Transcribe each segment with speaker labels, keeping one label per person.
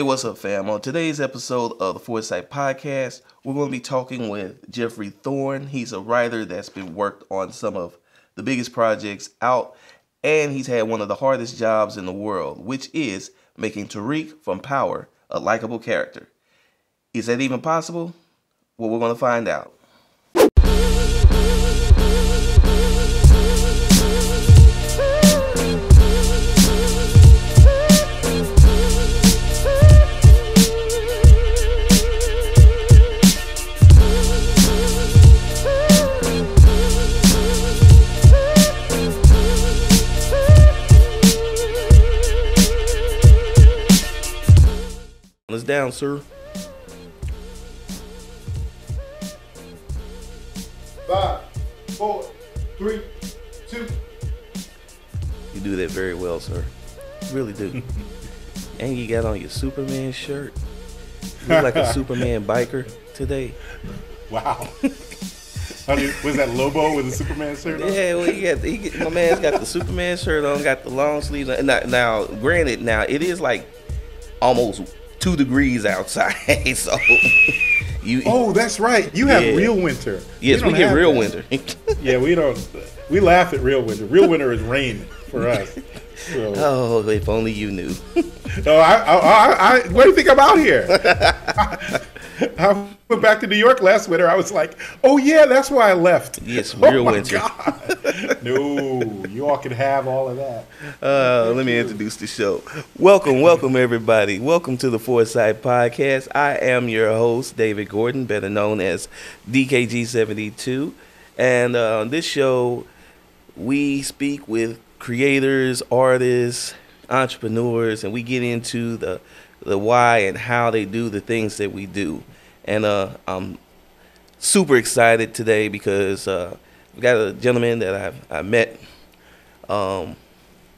Speaker 1: Hey, what's up, fam? On today's episode of the 4Sight Podcast, we're going to be talking with Geoffrey Thorne. He's a writer that's been worked on some of the biggest projects out, and he's had one of the hardest jobs in the world, which is making Tariq from Power a likable character. Is that even possible? Well, we're going to find out. Let's down, sir.
Speaker 2: Five, four, three, two.
Speaker 1: You do that very well, sir. You really do. and you got on your Superman shirt. You look like a Superman biker today.
Speaker 2: Wow. You- was that Lobo with the Superman shirt on?
Speaker 1: Yeah, well, he got, he get, my man's got the Superman shirt on, got the long sleeves. Now, now, granted, now it is like almost two degrees outside, so you.
Speaker 2: Oh, that's right. You have
Speaker 1: Yeah.
Speaker 2: real winter.
Speaker 1: yes, we, get
Speaker 2: have
Speaker 1: real
Speaker 2: that.
Speaker 1: winter.
Speaker 2: Yeah, we don't. We laugh at real winter. Real winter is rain for us. So,
Speaker 1: oh, if only you knew.
Speaker 2: no, I, I, I, I, what do you think I'm out here? I went back to New York last winter. I was like, oh yeah, that's why I left.
Speaker 1: Yes,
Speaker 2: Oh
Speaker 1: real
Speaker 2: my
Speaker 1: winter.
Speaker 2: God. No, you all can have all of that.
Speaker 1: Uh, let me introduce the show. Welcome, welcome, everybody. Welcome to the 4Sight Podcast. I am your host, David Gorden, better known as DKG72. And uh, on this show, we speak with creators, artists, entrepreneurs, and we get into the the why and how they do the things that we do. And uh, I'm super excited today because uh, we got a gentleman that I've I met um,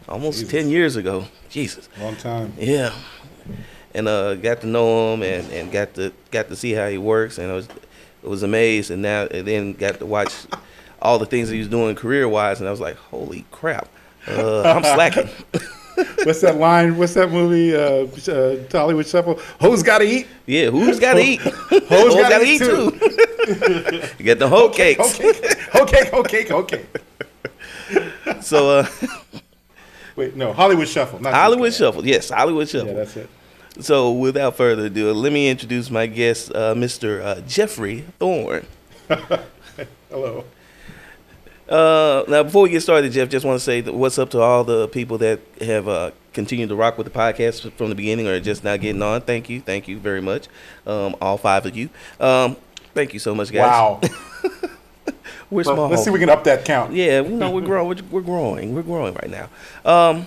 Speaker 1: almost
Speaker 2: Jesus.
Speaker 1: ten years ago. Jesus,
Speaker 2: Long time.
Speaker 1: yeah, and uh, got to know him and, and got to got to see how he works, and I was I was amazed, and now and then got to watch all the things that he was doing career wise, and I was like, holy crap, uh, I'm slacking.
Speaker 2: What's that line? What's that movie? Uh, uh, Hollywood Shuffle. Who's gotta eat.
Speaker 1: yeah, who's got to eat?
Speaker 2: Hoes gotta
Speaker 1: gotta
Speaker 2: eat
Speaker 1: eat too. you get the whole cakes.
Speaker 2: Okay, okay, okay, okay.
Speaker 1: So uh,
Speaker 2: Wait, no, Hollywood Shuffle. Not
Speaker 1: Hollywood. Shuffle, yes, Hollywood Shuffle.
Speaker 2: Yeah, that's it.
Speaker 1: So, without further ado, let me introduce my guest, uh, Mr. Uh, Geoffrey Thorne.
Speaker 2: Hello.
Speaker 1: Uh, now, before we get started, Jeff, just want to say that what's up to all the people that have uh, continued to rock with the podcast from the beginning or just now getting on. Thank you, thank you very much, um, all five of you. Um, thank you so much, guys.
Speaker 2: Wow.
Speaker 1: we're
Speaker 2: Well,
Speaker 1: small.
Speaker 2: let's see if we can up that count.
Speaker 1: Yeah, we know we're growing. We're, we're growing. We're growing right now. Um,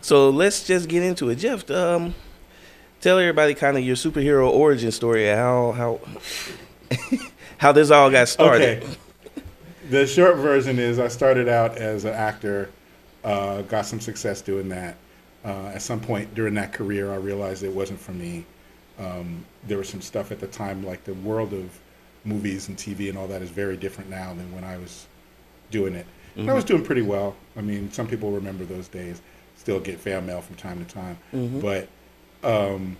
Speaker 1: so let's just get into it, Jeff. Um, tell everybody kind of your superhero origin story. How how how this all got started.
Speaker 2: Okay. The short version is I started out as an actor, uh, got some success doing that. Uh, at some point during that career, I realized it wasn't for me. Um, there was some stuff at the time, like the world of movies and TV and all that is very different now than when I was doing it. And I was doing pretty well. I mean, some people remember those days. Still get fan mail from time to time. But um,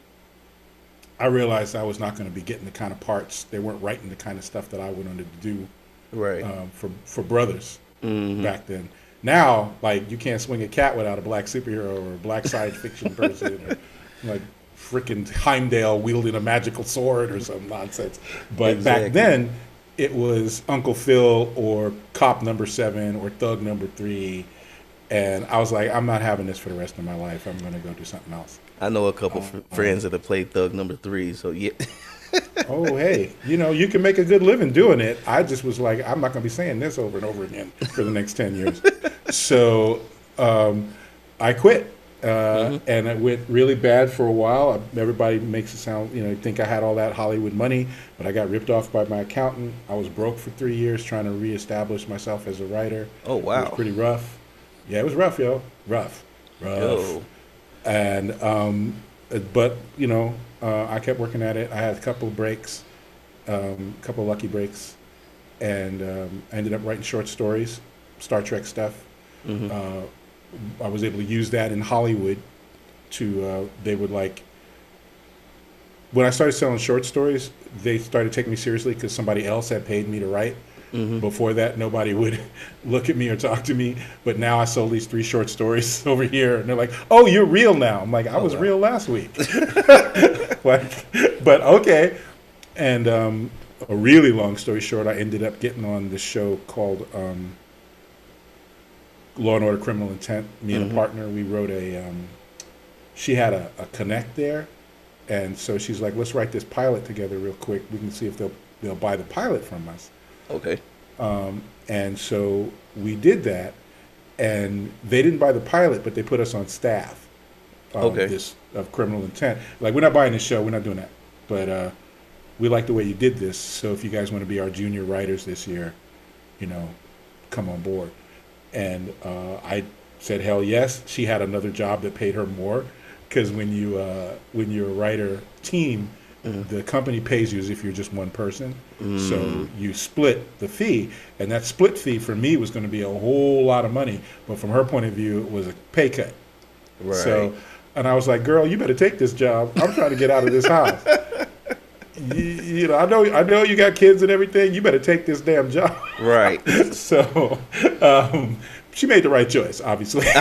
Speaker 2: I realized I was not going to be getting the kind of parts. They weren't writing the kind of stuff that I wanted to do
Speaker 1: Right.
Speaker 2: um, for for brothers mm-hmm. back then. Now, like you can't swing a cat without a black superhero or a black science fiction person, or like freaking Heimdall wielding a magical sword or some nonsense. But
Speaker 1: Exactly.
Speaker 2: back then, it was Uncle Phil or Cop Number Seven or Thug Number Three, and I was like, I'm not having this for the rest of my life. I'm going to go do something else.
Speaker 1: I know a couple
Speaker 2: um,
Speaker 1: f- friends um, that have played Thug Number Three. So yeah.
Speaker 2: oh, hey, you know, you can make a good living doing it. I just was like, I'm not going to be saying this over and over again for the next 10 years. so um, I quit. Uh, And it went really bad for a while. Everybody makes it sound, you know, think I had all that Hollywood money, but I got ripped off by my accountant. I was broke for three years trying to reestablish myself as a writer.
Speaker 1: Oh,
Speaker 2: It
Speaker 1: wow.
Speaker 2: was pretty rough. Yeah, it was rough, yo. Rough. Rough
Speaker 1: Yo.
Speaker 2: and um, but you know uh, I kept working at it. I had a couple of breaks, um, a couple of lucky breaks, and um, I ended up writing short stories, Star Trek stuff. Uh, I was able to use that in Hollywood. To uh, they would like when I started selling short stories, they started taking me seriously because somebody else had paid me to write. Before that, nobody would look at me or talk to me. But now I sold these three short stories over here, and they're like, "Oh, you're real now." I'm like, "I was
Speaker 1: wow.
Speaker 2: real last week." like, but okay. And um, a really long story short, I ended up getting on this show called um, Law and Order: Criminal Intent. Me and a partner, we wrote a. Um, she had a, a connect there, and so she's like, "Let's write this pilot together real quick. We can see if they'll they'll buy the pilot from us."
Speaker 1: Okay.
Speaker 2: Um, and so we did that, and they didn't buy the pilot, but they put us on staff. Of
Speaker 1: Okay.
Speaker 2: This of criminal intent. Like we're not buying this show. We're not doing that. But uh, we like the way you did this. So if you guys want to be our junior writers this year, you know, come on board. And uh, I said hell yes. She had another job that paid her more because when you uh, when you're a writer team, the company pays you as if you're just one person. So you split the fee, and that split fee for me was going to be a whole lot of money, but from her point of view, it was a pay cut.
Speaker 1: Right.
Speaker 2: So, and I was like, "Girl, you better take this job. I'm trying to get out of this house." you, you know, I know, I know you got kids and everything. You better take this damn job.
Speaker 1: right.
Speaker 2: So, um, she made the right choice, obviously.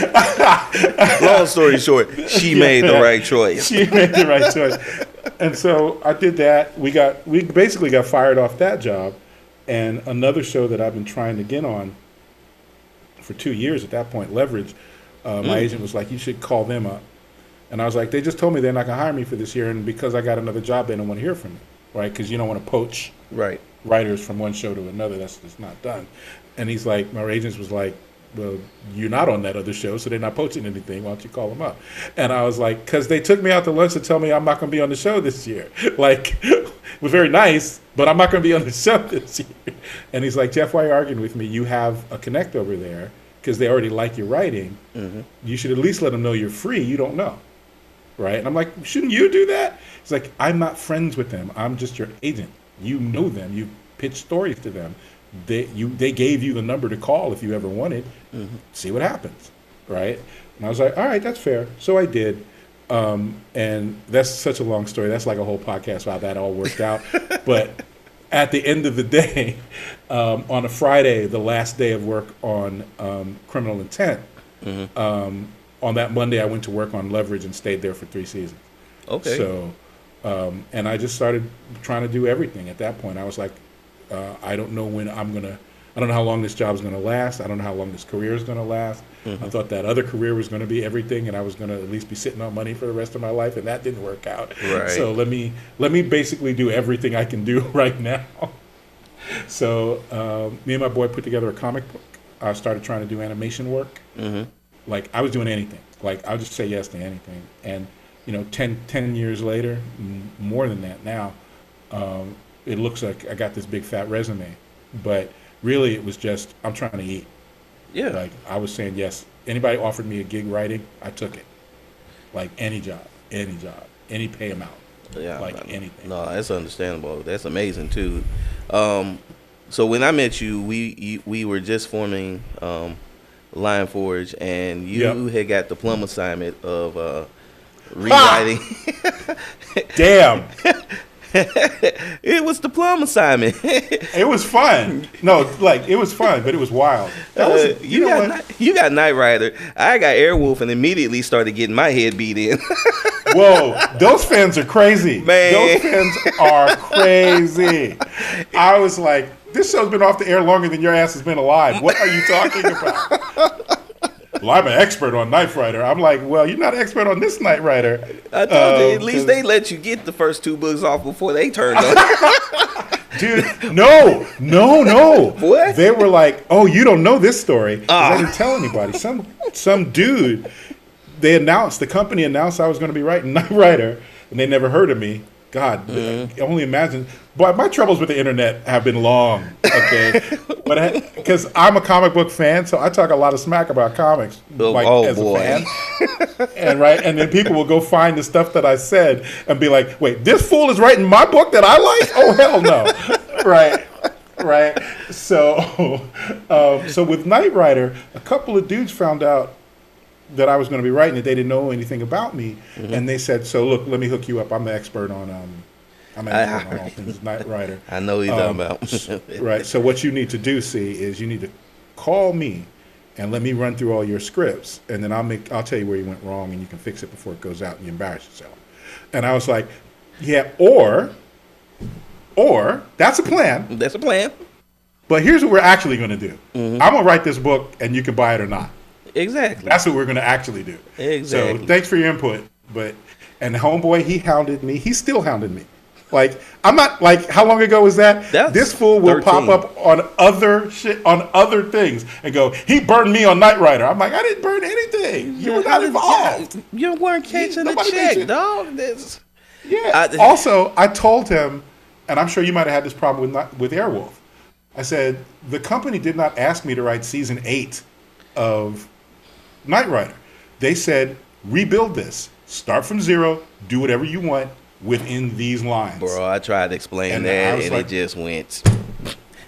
Speaker 1: Long story short, she made the right choice.
Speaker 2: she made the right choice. And so I did that. We got we basically got fired off that job, and another show that I've been trying to get on for two years at that point, Leverage. Uh, my agent was like, "You should call them up," and I was like, "They just told me they're not gonna hire me for this year, and because I got another job, they don't want to hear from me, right? Because you don't want to poach
Speaker 1: Right.
Speaker 2: writers from one show to another. That's just not done. And he's like, my agent was like, well, you're not on that other show, so they're not poaching anything. Why don't you call them up? And I was like, because they took me out to lunch to tell me I'm not going to be on the show this year. Like, it was very nice, but I'm not going to be on the show this year. And he's like, Jeff, why are you arguing with me? You have a connect over there because they already like your writing. Mm-hmm. You should at least let them know you're free. You don't know right? And I'm like, shouldn't you do that? He's like, I'm not friends with them. I'm just your agent. You know them. You pitch stories to them. They you they gave you the number to call if you ever wanted. See what happens, right? And I was like, all right, that's fair. So I did. Um, and that's such a long story. That's like a whole podcast how that all worked out. but at the end of the day, um, on a Friday, the last day of work on um, criminal intent, um, on that Monday, I went to work on Leverage and stayed there for three seasons.
Speaker 1: Okay.
Speaker 2: So, um, and I just started trying to do everything at that point. I was like, uh, I don't know when I'm gonna, I don't know how long this job is gonna last. I don't know how long this career is gonna last. I thought that other career was gonna be everything, and I was gonna at least be sitting on money for the rest of my life, and that didn't work out.
Speaker 1: Right.
Speaker 2: So let me let me basically do everything I can do right now. So um, me and my boy put together a comic book. I started trying to do animation work
Speaker 1: Mm-hmm.
Speaker 2: like I was doing anything. Like I'll just say yes to anything. And you know, 10, 10 years later, m- more than that now, um, it looks like I got this big fat resume. But really, it was just I'm trying to eat.
Speaker 1: Yeah.
Speaker 2: Like I was saying yes. Anybody offered me a gig writing, I took it. Like any job, any job, any pay amount.
Speaker 1: yeah.
Speaker 2: like
Speaker 1: man.
Speaker 2: anything.
Speaker 1: No, that's understandable. That's amazing too. Um, so when I met you, we you, we were just forming um, Lion Forge, and you
Speaker 2: Yep.
Speaker 1: had got the plum assignment of uh, rewriting.
Speaker 2: Damn,
Speaker 1: it was the plum assignment.
Speaker 2: it was fun. No, like it was fun, but it was wild. That was,
Speaker 1: Uh, you,
Speaker 2: know
Speaker 1: got you got Knight Rider. I got Airwolf, and immediately started getting my head beat in.
Speaker 2: Whoa, those fans are crazy.
Speaker 1: Man.
Speaker 2: Those fans are crazy. I was like, this show's been off the air longer than your ass has been alive. What are you talking about? well, I'm an expert on Knight Rider. I'm like, well, you're not an expert on this Knight Rider.
Speaker 1: I told you,
Speaker 2: Um,
Speaker 1: at least they let you get the first two books off before they turned on.
Speaker 2: Dude, no, no, no.
Speaker 1: What?
Speaker 2: They were like, "Oh, you don't know this story.
Speaker 1: Ah.
Speaker 2: I didn't tell anybody. Some some dude. They announced the company announced I was going to be writing Knight Rider, and they never heard of me. God,
Speaker 1: Mm-hmm.
Speaker 2: only imagine. But my troubles with the internet have been long. Okay, but because I'm a comic book fan, so I talk a lot of smack about comics,
Speaker 1: Oh,
Speaker 2: like
Speaker 1: oh,
Speaker 2: as
Speaker 1: boy.
Speaker 2: a fan. and right, and then people will go find the stuff that I said and be like, "Wait, this fool is writing my book that I like? Oh hell no!" right, right. So, um, so with Knight Rider, a couple of dudes found out that I was going to be writing it. They didn't know anything about me,
Speaker 1: Mm-hmm.
Speaker 2: and they said, "So look, let me hook you up. I'm an expert on um, I'm an
Speaker 1: I-
Speaker 2: expert on all things Knight Rider."
Speaker 1: I know what you're
Speaker 2: Um,
Speaker 1: talking about.
Speaker 2: right. So what you need to do, see, is you need to call me and let me run through all your scripts, and then I'll make I'll tell you where you went wrong, and you can fix it before it goes out and you embarrass yourself. And I was like, yeah, or, or that's a plan.
Speaker 1: That's a plan.
Speaker 2: But here's what we're actually going to do.
Speaker 1: Mm-hmm.
Speaker 2: I'm gonna write this book, and you can buy it or not.
Speaker 1: Exactly.
Speaker 2: That's what we're going to actually do.
Speaker 1: Exactly.
Speaker 2: So thanks for your input. But and homeboy, he hounded me. He's still hounding me. Like I'm not like how long ago was that?
Speaker 1: That's
Speaker 2: this fool will
Speaker 1: 13.
Speaker 2: pop up on other shit on other things and go, he burned me on Knight Rider. I'm like, I didn't burn anything. You were not involved.
Speaker 1: You weren't catching the check, dog. This.
Speaker 2: Yeah.
Speaker 1: I-
Speaker 2: also, I told him, and I'm sure you might have had this problem with Knight- with Airwolf. I said the company did not ask me to write season eight of Knight Rider. They said rebuild this, start from zero, do whatever you want within these lines.
Speaker 1: Bro, I tried to explain
Speaker 2: And
Speaker 1: that, and
Speaker 2: like-
Speaker 1: it just went.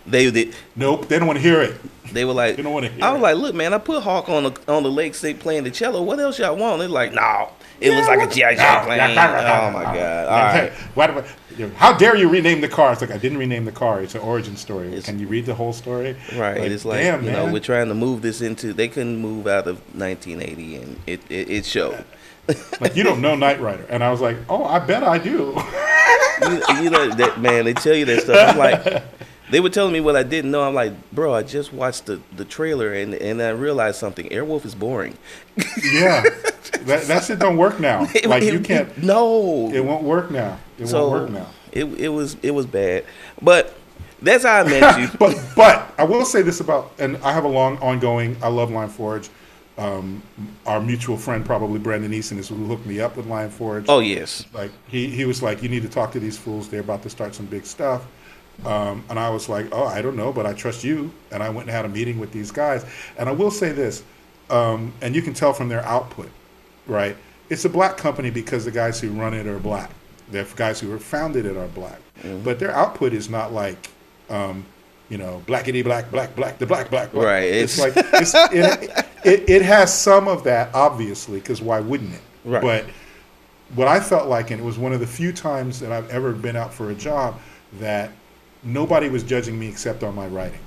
Speaker 1: They did.
Speaker 2: Nope, they don't want to hear it.
Speaker 1: They were like,
Speaker 2: They don't wanna hear
Speaker 1: I was
Speaker 2: it.
Speaker 1: like, look, man, I put Hawk on the on the lake state playing the cello. What else y'all want? They're like, no, it looks like a GI Joe oh, plane. Oh my oh. god! All right,
Speaker 2: What about- how dare you rename the car? It's like I didn't rename the car. It's an origin story.
Speaker 1: It's-
Speaker 2: Can you read the whole story?
Speaker 1: right. it's like
Speaker 2: damn,
Speaker 1: you know,
Speaker 2: man.
Speaker 1: we're trying to move this into. They couldn't move out of 1980, and it it, it showed.
Speaker 2: like you don't know Knight Rider, and I was like, oh, I bet I do.
Speaker 1: you, you know that man. They tell you that stuff. I'm like, they were telling me what I didn't know. I'm like, bro, I just watched the, the trailer and and I realized something. Airwolf is boring.
Speaker 2: yeah, that, that shit don't work now. Like you can't.
Speaker 1: No.
Speaker 2: It won't work now. It
Speaker 1: so
Speaker 2: won't work now.
Speaker 1: it it was it was bad, but that's how I met you.
Speaker 2: But but I will say this about, and I have a long ongoing. I love Lion Forge. Um, our mutual friend, probably Brandon Easton, is who hooked me up with Lion Forge.
Speaker 1: oh yes,
Speaker 2: like he, he was like, you need to talk to these fools. They're about to start some big stuff. Um, and I was like, oh, I don't know, but I trust you. And I went and had a meeting with these guys. And I will say this, um, and you can tell from their output, right? It's a black company because the guys who run it are black. The guys who founded it are black. But their output is not like, um, you know, blackity black, black, black, the black, black, black.
Speaker 1: Right,
Speaker 2: It's,
Speaker 1: it's-
Speaker 2: like, it's, it, it, it has some of that, obviously, because why wouldn't it?
Speaker 1: Right.
Speaker 2: But what I felt like, and it was one of the few times that I've ever been out for a job that nobody was judging me except on my writing.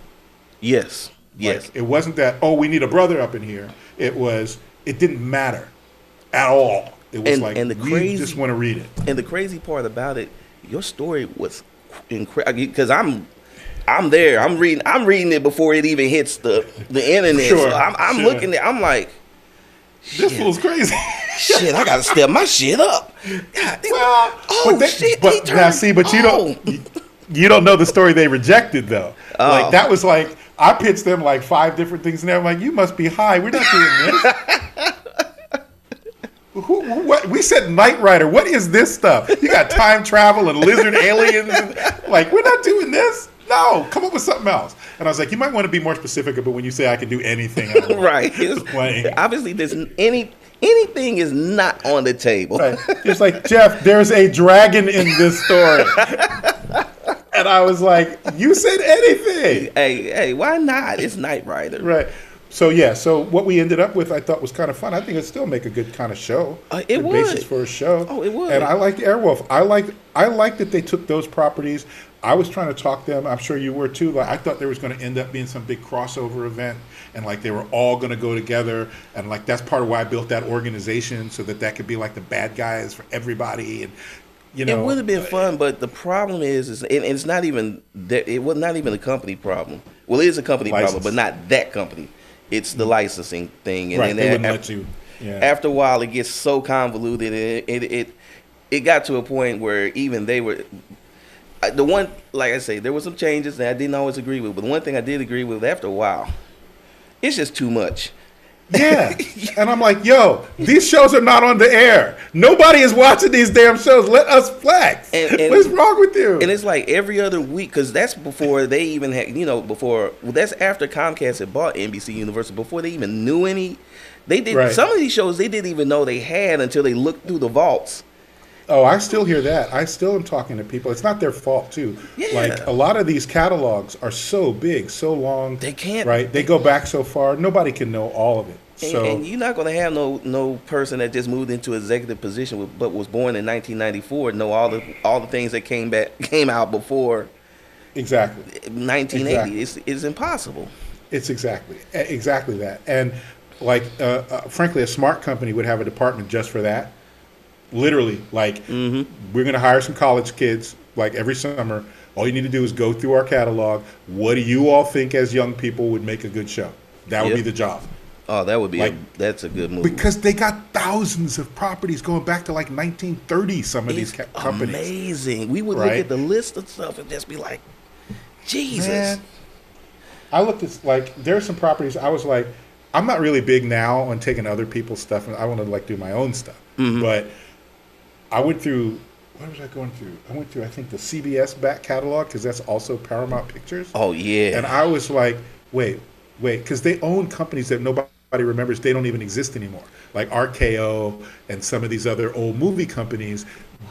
Speaker 1: yes, yes.
Speaker 2: Like, it wasn't that, oh, we need a brother up in here. It was, it didn't matter at all. It was
Speaker 1: And-
Speaker 2: like,
Speaker 1: and the
Speaker 2: we
Speaker 1: crazy-
Speaker 2: just want to read it.
Speaker 1: And the crazy part about it, your story was incredible because I'm. I'm there. I'm reading. I'm reading it before it even hits the the internet.
Speaker 2: Sure,
Speaker 1: so I'm, I'm
Speaker 2: sure.
Speaker 1: looking at. I'm like,
Speaker 2: This
Speaker 1: shit,
Speaker 2: fool's crazy.
Speaker 1: shit. I gotta step my shit up. God,
Speaker 2: well,
Speaker 1: oh
Speaker 2: but, they-
Speaker 1: shit.
Speaker 2: but
Speaker 1: he
Speaker 2: now
Speaker 1: turned-
Speaker 2: see, but you
Speaker 1: oh.
Speaker 2: don't, you don't know the story they rejected though.
Speaker 1: Oh.
Speaker 2: Like that was like, I pitched them like five different things, and they're like, "You must be high. We're not doing this." Who, what? We said Knight Rider. What is this stuff? You got time travel and lizard aliens. And, like, we're not doing this. No, come up with something else. And I was like, you might want to be more specific about when you say I can do anything.
Speaker 1: Right.
Speaker 2: Like-
Speaker 1: obviously, there's any anything is not on the table.
Speaker 2: Right. It's like, Jeff, there's a dragon in this story. and I was like, you said anything.
Speaker 1: Hey, hey, why not? It's Knight Rider.
Speaker 2: Right. So yeah, so what we ended up with, I thought was kind of fun. I think it still make a good kind of show.
Speaker 1: Uh, it would.
Speaker 2: basis for a show.
Speaker 1: Oh, it would.
Speaker 2: And I liked Airwolf. I liked I liked that they took those properties. I was trying to talk them. I'm sure you were too. Like I thought there was going to end up being some big crossover event, and like they were all going to go together, and like that's part of why I built that organization so that that could be like the bad guys for everybody, and you know,
Speaker 1: it would have been uh, fun, but the problem is, is and it's not even that. It was not even a company problem. Well, it is a company problem, but not that company. It's the mm-hmm. licensing thing, and
Speaker 2: right.
Speaker 1: then
Speaker 2: They wouldn't
Speaker 1: af-
Speaker 2: let you. Yeah.
Speaker 1: after a while, it gets so convoluted, and it, it it it got to a point where even they were. The one, like I say, there were some changes that I didn't always agree with, but the one thing I did agree with after a while, it's just too much.
Speaker 2: Yeah. and I'm like, yo, these shows are not on the air. Nobody is watching these damn shows. Let us flex.
Speaker 1: And- and-
Speaker 2: What's wrong with you?
Speaker 1: And it's like every other week, because that's before they even had, you know, before well, that's after Comcast had bought NBC Universal. Before they even knew any, they did
Speaker 2: Right.
Speaker 1: some of these shows they didn't even know they had until they looked through the vaults.
Speaker 2: oh, I still hear that. I still am talking to people. It's not their fault, too.
Speaker 1: Yeah.
Speaker 2: Like, a lot of these catalogs are so big, so long.
Speaker 1: They can't-
Speaker 2: Right? They go back so far. Nobody can know all of it.
Speaker 1: And,
Speaker 2: So
Speaker 1: and you're not going to have no no person that just moved into executive position with, but was born in 1994 know all the all the things that came back came out before
Speaker 2: exactly.
Speaker 1: 1980.
Speaker 2: Exactly.
Speaker 1: It's it's impossible.
Speaker 2: It's exactly exactly that. And like, uh, uh, frankly, a smart company would have a department just for that. Literally, like,
Speaker 1: Mm-hmm.
Speaker 2: we're going to hire some college kids like every summer. All you need to do is go through our catalog. What do you all think as young people would make a good show? That would
Speaker 1: Yep.
Speaker 2: be the job.
Speaker 1: Oh, that would be a,
Speaker 2: Like-
Speaker 1: that's a good movie.
Speaker 2: Because they got thousands of properties going back to like 1930. Some of these
Speaker 1: It's
Speaker 2: ca- companies.
Speaker 1: amazing. We would look at the list of stuff and just be like, Jesus.
Speaker 2: Man, I looked at like there are some properties. I was like, I'm not really big now on taking other people's stuff, and I want to like do my own stuff.
Speaker 1: Mm-hmm.
Speaker 2: But I went through. What was I going through? I went through I think the CBS back catalog because that's also Paramount Pictures.
Speaker 1: Oh yeah.
Speaker 2: And I was like, wait, wait, because they own companies that nobody remembers. They don't even exist anymore. Like RKO and some of these other old movie companies,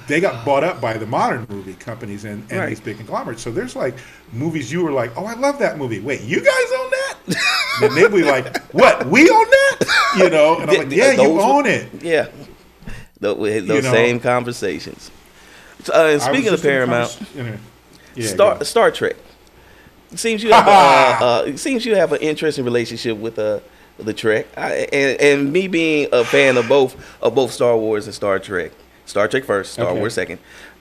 Speaker 2: they got bought up by the modern movie companies and, and
Speaker 1: Right.
Speaker 2: these big conglomerates. So there's like movies you were like, oh, I love that movie. Wait, you guys own that? and they'd be like, what? We own that? You know? And I'm like, yeah,
Speaker 1: those
Speaker 2: you
Speaker 1: were-
Speaker 2: own it.
Speaker 1: yeah. Tho- we had Those
Speaker 2: know.
Speaker 1: same conversations. So, uh, and speaking of
Speaker 2: a
Speaker 1: Paramount,
Speaker 2: convers- yeah,
Speaker 1: Star. Star Trek. It seems you have uh, uh, it seems you have an interesting relationship with uh, the Trek, I, and and me being a fan of both of both Star Wars and Star Trek. Star Trek first, Star
Speaker 2: Okay.
Speaker 1: Wars second,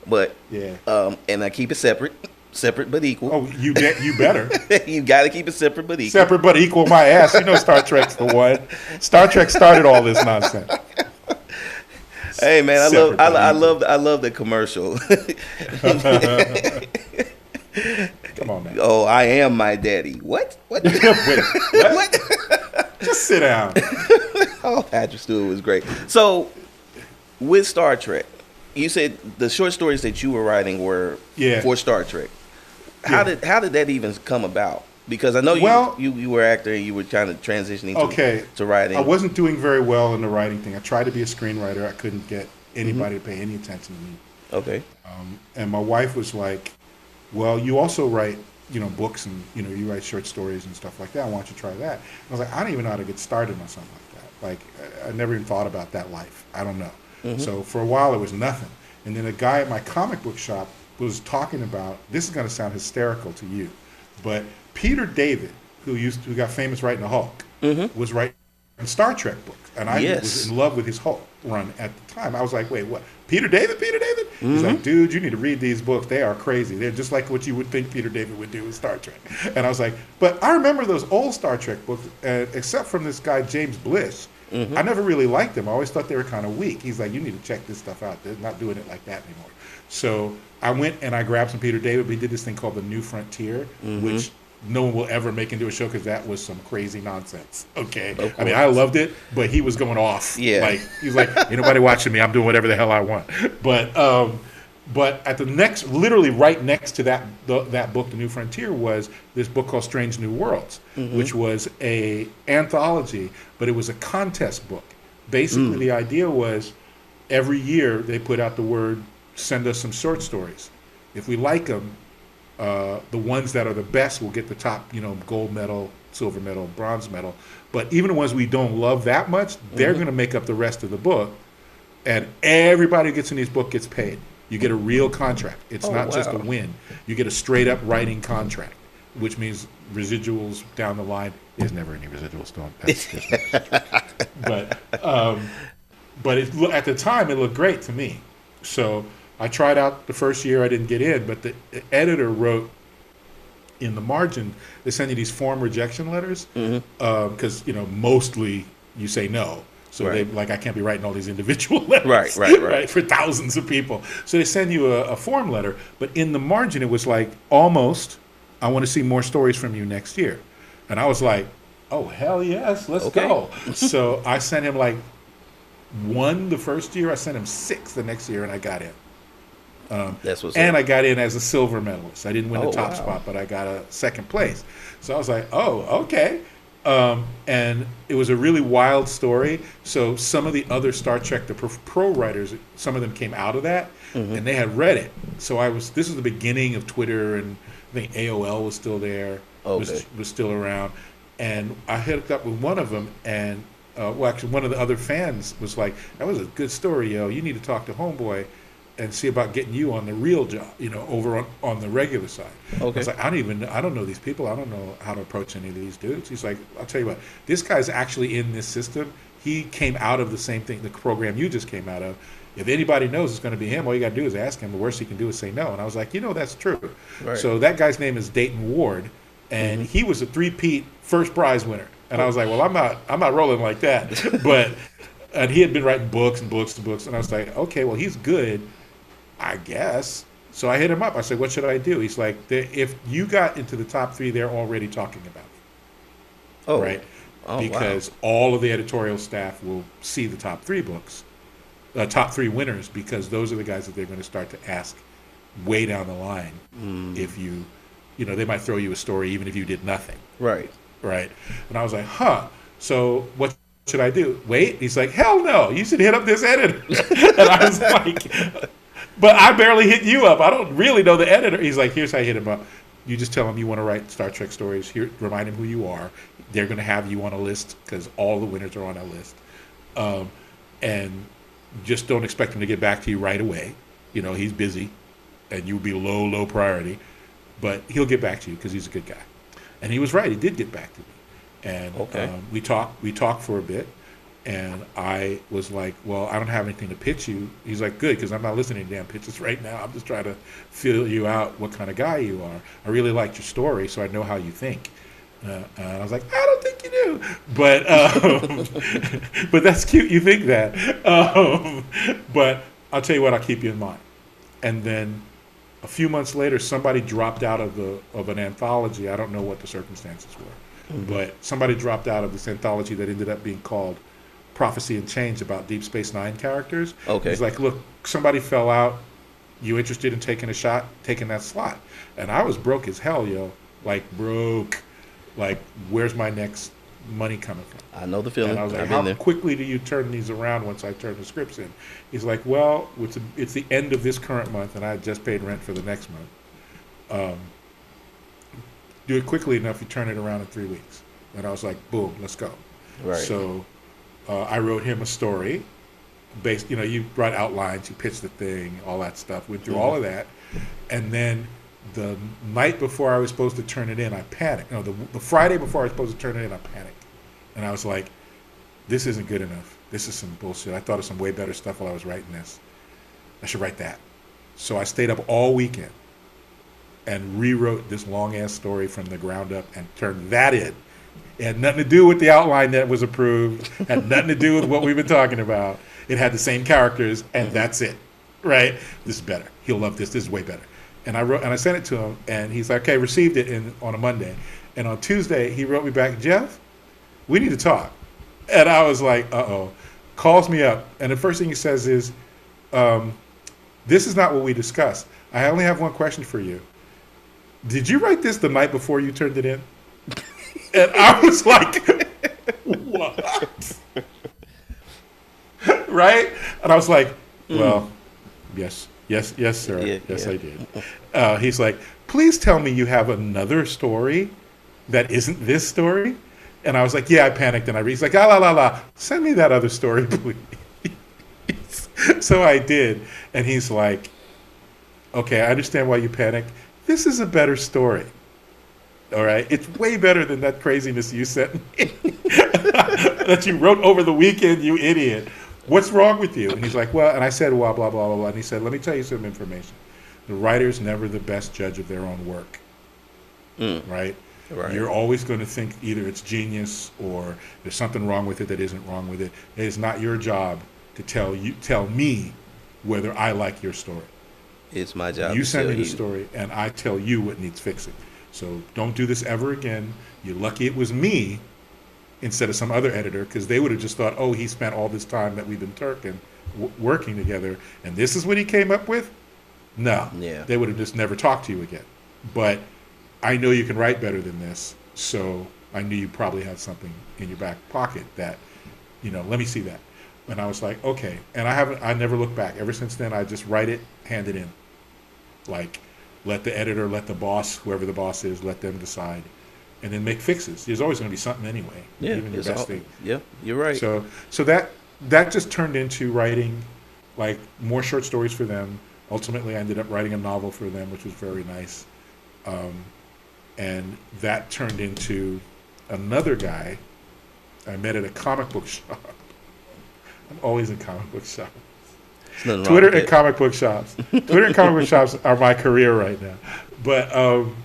Speaker 1: but
Speaker 2: Yeah.
Speaker 1: um, and I keep it separate, separate but equal.
Speaker 2: Oh, you get you better.
Speaker 1: you got to keep it separate but equal.
Speaker 2: Separate but equal my ass. You know Star Trek's the one. Star Trek started all this nonsense.
Speaker 1: Hey man, I love I, I love I love the commercial.
Speaker 2: Come on, man.
Speaker 1: oh, I am my daddy. What? What?
Speaker 2: Wait, what? Just sit down.
Speaker 1: Oh, Patrick Stewart was great. So, with Star Trek, you said the short stories that you were writing were
Speaker 2: Yeah.
Speaker 1: for Star Trek. How
Speaker 2: Yeah.
Speaker 1: did how did that even come about? Because I know you
Speaker 2: Well-
Speaker 1: you, you were actor and you were kind of transitioning to,
Speaker 2: Okay.
Speaker 1: to writing.
Speaker 2: I wasn't doing very well in the writing thing. I tried to be a screenwriter. I couldn't get mm-hmm. anybody to pay any attention to me.
Speaker 1: okay.
Speaker 2: Um, and my wife was like, "Well, you also write, you know, books and you know, you write short stories and stuff like that. Why don't you try that?" I was like, "I don't even know how to get started on something like that. Like, I- never even thought about that life. I don't know." Mm-hmm. So for a while, it was nothing. And then a guy at my comic book shop was talking about. This is going to sound hysterical to you, but Peter David, who used who got famous writing the Hulk, mm-hmm. was writing Star Trek books, and I
Speaker 1: Yes.
Speaker 2: was in love with his Hulk run at the time. I was like, wait, what? Peter David? Peter David? He's like, mm-hmm. dude, you need to read these books. They are crazy. They're just like what you would think Peter David would do with Star Trek. And I was like, but I remember those old Star Trek books, uh, except from this guy, James Blish. Mm-hmm. I never really liked them. I always thought they were kind of weak. He's like, you need to check this stuff out. They're not doing it like that anymore. So I went and I grabbed some Peter David. We did this thing called the New Frontier, mm-hmm. which no one will ever make into a show because that was some crazy nonsense. Okay, I mean I loved it, but he was going off.
Speaker 1: Yeah.
Speaker 2: like he's like, ain't nobody watching me. I'm doing whatever the hell I want. But um, but at the next, literally right next to that the, that book, The New Frontier, was this book called Strange New Worlds, which was a anthology, but it was a contest book. Basically, the idea was every year they put out the word, send us some short stories. If we like them, uh, the ones that are the best will get the top, you know, gold medal, silver medal, bronze medal. But even the ones we don't love that much, they're going to make up the rest of the book. And everybody who gets in this book gets paid. You get a real contract. It's
Speaker 1: Oh,
Speaker 2: not just a win. You get a straight up writing contract, which means residuals down the line. There's never any residuals. Don't. That's just, but um, but it, at the time it looked great to me. So I tried out the first year. I didn't get in, but the editor wrote in the margin they send you these form rejection letters mm-hmm. um, because you know mostly you say no. So
Speaker 1: Right.
Speaker 2: they like I can't be writing all these individual letters,
Speaker 1: Right, right, right.
Speaker 2: for thousands of people. So they send you a, a form letter, but in the margin it was like almost I want to see more stories from you next year, and I was like, oh hell yes, let's
Speaker 1: Okay.
Speaker 2: go. so I sent him like one the first year. I sent him six the next year, and I got in.
Speaker 1: That's what's
Speaker 2: And
Speaker 1: up.
Speaker 2: I got in as a silver medalist. I didn't win
Speaker 1: Oh,
Speaker 2: the top
Speaker 1: wow.
Speaker 2: spot, but I got a second place. So I was like, oh, okay. Um, and it was a really wild story. So some of the other Star Trek, the pro, writers, some of them came out of that,
Speaker 1: Mm-hmm.
Speaker 2: and they had read it. So I was. This is the beginning of Twitter, and I think AOL was still there. Was
Speaker 1: Okay.
Speaker 2: was still around, and I hooked up with one of them, and uh, well, actually, one of the other fans was like, "That was a good story, yo. You need to talk to Homeboy." And see about getting you on the real job, you know, over on, on the regular side. I
Speaker 1: Okay.
Speaker 2: was like, I don't even, I don't know these people. I don't know how to approach any of these dudes. He's like, I'll tell you what, this guy's actually in this system. He came out of the same thing, the program you just came out of. If anybody knows it's going to be him, all you got to do is ask him. The worst he can do is say no. And I was like, you know, that's true.
Speaker 1: Right.
Speaker 2: So that guy's name is Dayton Ward, and mm-hmm. he was a three-peat first prize winner. And I was like, oh. well, I'm not, I'm not rolling like that. but, and he had been writing books and books and books, and I was like, okay, well, he's good, I guess. So I hit him up. I said, what should I do? He's like, if you got into the top three, they're already talking about it
Speaker 1: Oh,
Speaker 2: right?
Speaker 1: Oh, wow.
Speaker 2: because all of the editorial staff will see the top three books, uh, top three winners, because those are the guys that they're going to start to ask way down the line
Speaker 1: Mm.
Speaker 2: if you, you know, they might throw you a story even if you did nothing,
Speaker 1: right.
Speaker 2: right? And I was like, huh. So what should I do? Wait. He's like, hell no. You should hit up this editor. and I was like, but I barely hit you up. I don't really know the editor. He's like, here's how I hit him up. You just tell him you want to write Star Trek stories. Here, remind him who you are. They're going to have you on a list because all the winners are on a list. Um, and just don't expect him to get back to you right away. You know, he's busy, and you'll be low, low priority. But he'll get back to you because he's a good guy. And he was right. He did get back to me, and
Speaker 1: Okay.
Speaker 2: um, we talked. We talked for a bit, and I was like, "Well, I don't have anything to pitch you." He's like, "Good, because I'm not listening to damn pitches right now. I'm just trying to feel you out, what kind of guy you are. I really liked your story, so I know how you think." Uh, and I was like, "I don't think you do," but um, but that's cute. You think that, um, but I'll tell you what. I'll keep you in mind. And then a few months later, somebody dropped out of the of an anthology. I don't know what the circumstances were, but somebody dropped out of this anthology that ended up being called "Prophecy and Change" about Deep Space Nine characters.
Speaker 1: Okay.
Speaker 2: He's like, look, somebody fell out. You interested in taking a shot, taking that slot? And I was broke as hell, yo. Like broke. Like, where's my next money coming from?
Speaker 1: I know the feeling.
Speaker 2: And I was like, how
Speaker 1: there.
Speaker 2: quickly do you turn these around once I turn the scripts in? He's like, well, it's, it's the end of this current month, and I just paid rent for the next month. Um, do it quickly enough, you turn it around in three weeks. And I was like, boom, let's go.
Speaker 1: Right.
Speaker 2: So uh, I wrote him a story based, you know, you write outlines, you pitch the thing, all that stuff. Went through all of that. And then the night before I was supposed to turn it in, I panicked. No, the, the Friday before I was supposed to turn it in, I panicked. And I was like, this isn't good enough. This is some bullshit. I thought of some way better stuff while I was writing this. I should write that. So I stayed up all weekend and rewrote this long ass story from the ground up and turned that in. It had nothing to do with the outline that was approved, had nothing to do with what we've been talking about. It had the same characters, and that's it. Right? This is better. He'll love this. This is way better. And I wrote and I sent it to him, and he's like, okay, received it in, on a Monday. And on Tuesday, he wrote me back, Jeff, we need to talk. And I was like, uh oh. Calls me up, and the first thing he says is, um, this is not what we discussed. I only have one question for you. Did you write this the night before you turned it in? And I was like, what? right? And I was like, well, yes, yes, yes, sir.
Speaker 1: Yeah,
Speaker 2: yes,
Speaker 1: yeah.
Speaker 2: I did. Uh, he's like, please tell me you have another story that isn't this story. And I was like, yeah, I panicked and I read. He's like, ah, la, la, la, send me that other story, please. so I did. And he's like, okay, I understand why you panicked. This is a better story. All right. It's way better than that craziness you sent me that you wrote over the weekend, you idiot. What's wrong with you? And he's like, well, and I said, well, blah, blah, blah, blah. And he said, let me tell you some information. The writer's never the best judge of their own work. Mm. Right?
Speaker 1: Right.
Speaker 2: You're always going to think either it's genius or there's something wrong with it that isn't wrong with it. It is not your job to tell you, tell me whether I like your story.
Speaker 1: It's my job.
Speaker 2: You send me the
Speaker 1: you.
Speaker 2: story, and I tell you what needs fixing. So don't do this ever again. You're lucky it was me instead of some other editor, because they would have just thought, oh, he spent all this time that we've been turking, w- working together, and this is what he came up with. No,
Speaker 1: Yeah.
Speaker 2: they would have just never talked to you again. But I know you can write better than this, so I knew you probably had something in your back pocket that, you know, let me see that. And I was like, okay. And I haven't, I never looked back. Ever since then, I just write it, hand it in. Like, let the editor, let the boss, whoever the boss is, let them decide. and then make fixes. There's always going to be something anyway.
Speaker 1: Yeah,
Speaker 2: even your best
Speaker 1: all-
Speaker 2: thing.
Speaker 1: yeah, you're right.
Speaker 2: So so that that just turned into writing like more short stories for them. Ultimately, I ended up writing a novel for them, which was very nice. Um, and that turned into another guy I met at a comic book shop. I'm always in comic book shops.
Speaker 1: There's nothing wrong
Speaker 2: Twitter and comic book shops. Twitter and comic book shops are my career right now. But um,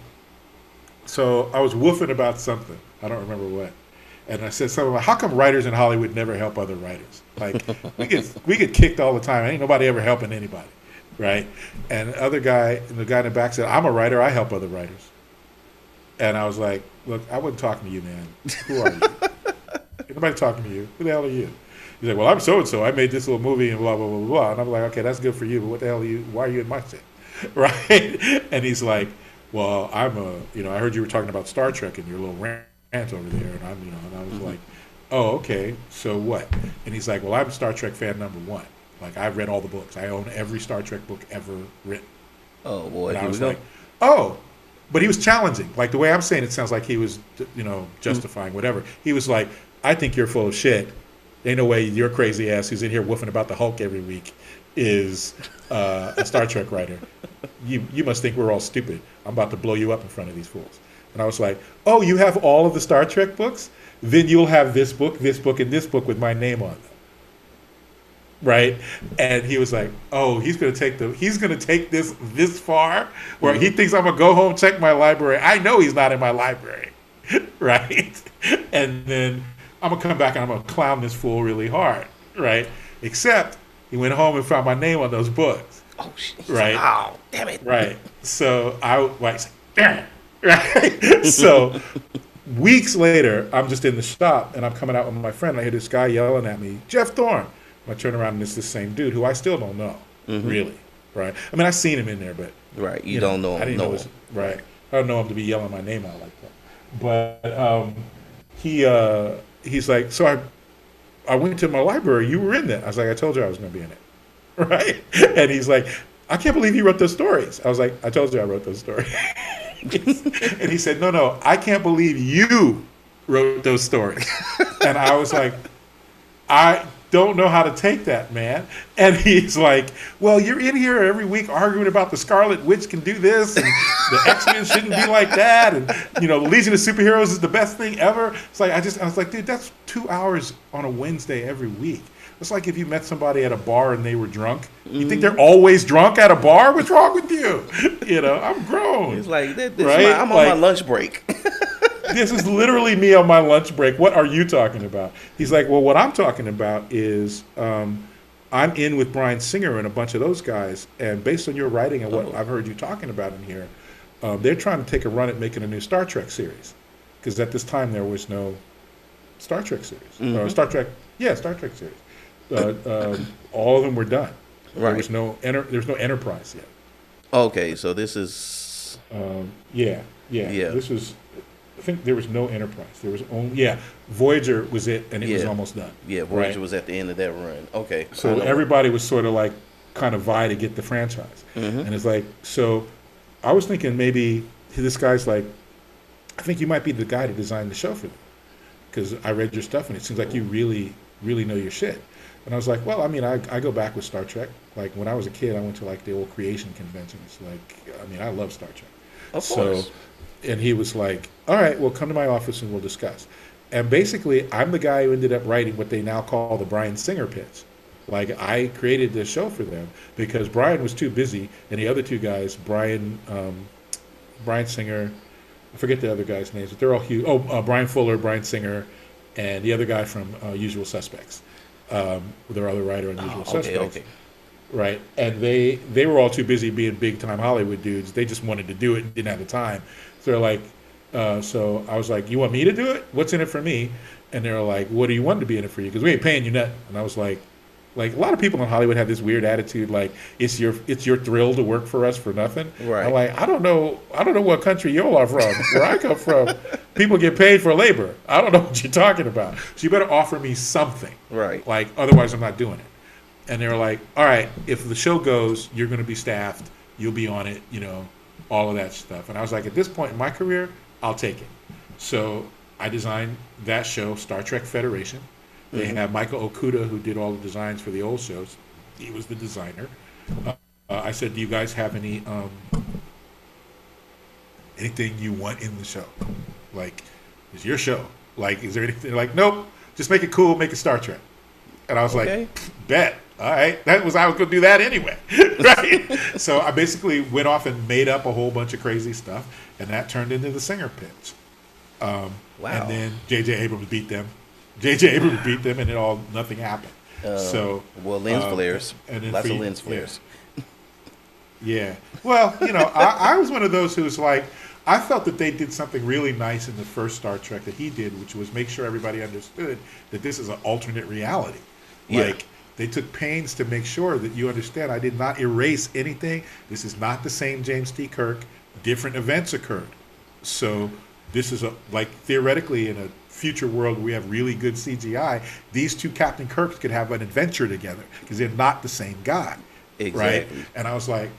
Speaker 2: so I was woofing about something. I don't remember what. And I said something like, "How come writers in Hollywood never help other writers? Like we get we get kicked all the time. Ain't nobody ever helping anybody, right?" And the other guy, and the guy in the back said, "I'm a writer. I help other writers." And I was like, "Look, I wasn't talking to you, man. Who are you? Ain't nobody talking to you. Who the hell are you?" He's like, "Well, I'm so and so. I made this little movie and blah blah blah blah blah." And I'm like, "Okay, that's good for you, but what the hell are you? Why are you in my shit?" Right? And he's like, "Well, I'm a, you know, I heard you were talking about Star Trek and your little rant over there, and I'm, you know, and I was like, oh, okay, so what?" And he's like, "Well, I'm a Star Trek fan number one. Like, I've read all the books. I own every Star Trek book ever written."
Speaker 1: Oh boy,
Speaker 2: And I was like, "Oh." But he was challenging. Like the way I'm saying it sounds like he was, you know, justifying whatever. He was like, "I think you're full of shit. Ain't no way your crazy ass who's in here woofing about the Hulk every week is uh, a Star Trek writer. You you must think we're all stupid. I'm about to blow you up in front of these fools." And I was like, "Oh, you have all of the Star Trek books? Then you'll have this book, this book, and this book with my name on them." right? And he was like, "Oh, he's gonna take the he's gonna take this this far, where he thinks I'm gonna go home check my library. I know he's not in my library, right? And then I'm gonna come back and I'm gonna clown this fool really hard, right? Except he went home and found my name on those books,
Speaker 1: oh shit.
Speaker 2: right.
Speaker 1: Oh damn it.
Speaker 2: right? So I like, damn it, right? so weeks later, I'm just in the shop and I'm coming out with my friend. I hear this guy yelling at me, Jeff Thorne. I turn around and it's the same dude who I still don't know, really, right? I mean, I've seen him in there, but
Speaker 1: Right. You, don't know
Speaker 2: I
Speaker 1: him.
Speaker 2: didn't
Speaker 1: No.
Speaker 2: know his, right. I don't know him to be yelling my name out like that. But um, he uh, he's like, so I I went to my library. You were in that. I was like, I told you I was going to be in it, right? And he's like, I can't believe you wrote those stories. I was like, I told you I wrote those stories. and he said, No, no, I can't believe you wrote those stories. and I was like, I don't know how to take that, man. And he's like, Well, you're in here every week arguing about the Scarlet Witch can do this, and the X Men shouldn't be like that, and you know, the Legion of Superheroes is the best thing ever. It's like I just, I was like, dude, that's two hours on a Wednesday every week. It's like if you met somebody at a bar and they were drunk. You think they're mm. always drunk at a bar? What's wrong with you? You know, I'm grown.
Speaker 1: It's like this
Speaker 2: Right?
Speaker 1: my, I'm on my lunch break.
Speaker 2: this is literally me on my lunch break. What are you talking about? He's like, well, what I'm talking about is um, I'm in with Bryan Singer and a bunch of those guys, and based on your writing and what
Speaker 1: Oh.
Speaker 2: I've heard you talking about in here, um, they're trying to take a run at making a new Star Trek series because at this time there was no Star Trek series or Star Trek, yeah, Star Trek series. Uh, um, all of them were done. There was no enter, there was no Enterprise yet.
Speaker 1: okay, so this is
Speaker 2: Um, yeah, yeah,
Speaker 1: Yeah.
Speaker 2: This was, I think there was no Enterprise. There was only, yeah, Voyager was it, and it was
Speaker 1: Yeah.
Speaker 2: almost done.
Speaker 1: yeah. Voyager
Speaker 2: Right.
Speaker 1: was at the end of that run. Okay. I
Speaker 2: So
Speaker 1: know.
Speaker 2: everybody was sort of like kind of vie to get the franchise,
Speaker 1: Mm-hmm.
Speaker 2: and it's like, so I was thinking maybe this guy's like, I think you might be the guy to design the show for them, because I read your stuff and it seems like you really, really know your shit. And I was like, well, I mean, I, I go back with Star Trek. Like when I was a kid, I went to like the old creation conventions. Like, I mean, I love Star Trek.
Speaker 1: Of
Speaker 2: So,
Speaker 1: course.
Speaker 2: And he was like, "All right, well, come to my office and we'll discuss." And basically, I'm the guy who ended up writing what they now call the Bryan Singer pitch. Like I created this show for them because Bryan was too busy, and the other two guys, Bryan, um, Bryan Singer, I forget the other guys' names, but they're all huge. Oh, uh, Bryan Fuller, Bryan Singer, and the other guy from uh, Usual Suspects, um, their other writer on Usual
Speaker 1: Oh, okay.
Speaker 2: Suspects
Speaker 1: Okay.
Speaker 2: right? And they they were all too busy being big time Hollywood dudes. They just wanted to do it and didn't have the time. So they're like, uh, so I was like, you want me to do it? What's in it for me? And they're like, what do you want to be in it for you? Because we ain't paying you nothing. And I was like, like a lot of people in Hollywood have this weird attitude, like it's your it's your thrill to work for us for nothing.
Speaker 1: Right.
Speaker 2: I'm like, I don't know, I don't know what country y'all are from. Where I come from, people get paid for labor. I don't know what you're talking about. So you better offer me something.
Speaker 1: Right.
Speaker 2: Like otherwise, I'm not doing it. And they were like, all right, if the show goes, you're going to be staffed, you'll be on it, you know, all of that stuff. And I was like, at this point in my career, I'll take it. so I designed that show, Star Trek Federation. They
Speaker 1: Mhm.
Speaker 2: have Michael Okuda, who did all the designs for the old shows. He was the designer. Uh, uh, I said, "Do you guys have any um, anything you want in the show? Like, it's your show. Like, is there anything? Like, nope. Just make it cool. Make it Star Trek." And I was
Speaker 1: Okay.
Speaker 2: like, "Bet." All right, that was I was gonna do that anyway, right? so I basically went off and made up a whole bunch of crazy stuff, and that turned into the Singer pitch. Um,
Speaker 1: Wow.
Speaker 2: And then J.J. Abrams beat them. J.J. Abrams beat them, and it all nothing happened.
Speaker 1: Uh,
Speaker 2: so
Speaker 1: well, lens
Speaker 2: um,
Speaker 1: flares.
Speaker 2: and
Speaker 1: Lots of lens
Speaker 2: yeah.
Speaker 1: flares.
Speaker 2: Yeah. Well, you know, I, I was one of those who was like, I felt that they did something really nice in the first Star Trek that he did, which was make sure everybody understood that this is an alternate reality.
Speaker 1: Yeah.
Speaker 2: Like, they took pains to make sure that you understand I did not erase anything. This is not the same James T. Kirk. Different events occurred. So this is a like theoretically in a future world where we have really good CGI, these two Captain Kirks could have an adventure together because they're not the same guy.
Speaker 1: Exactly.
Speaker 2: Right? And I was like,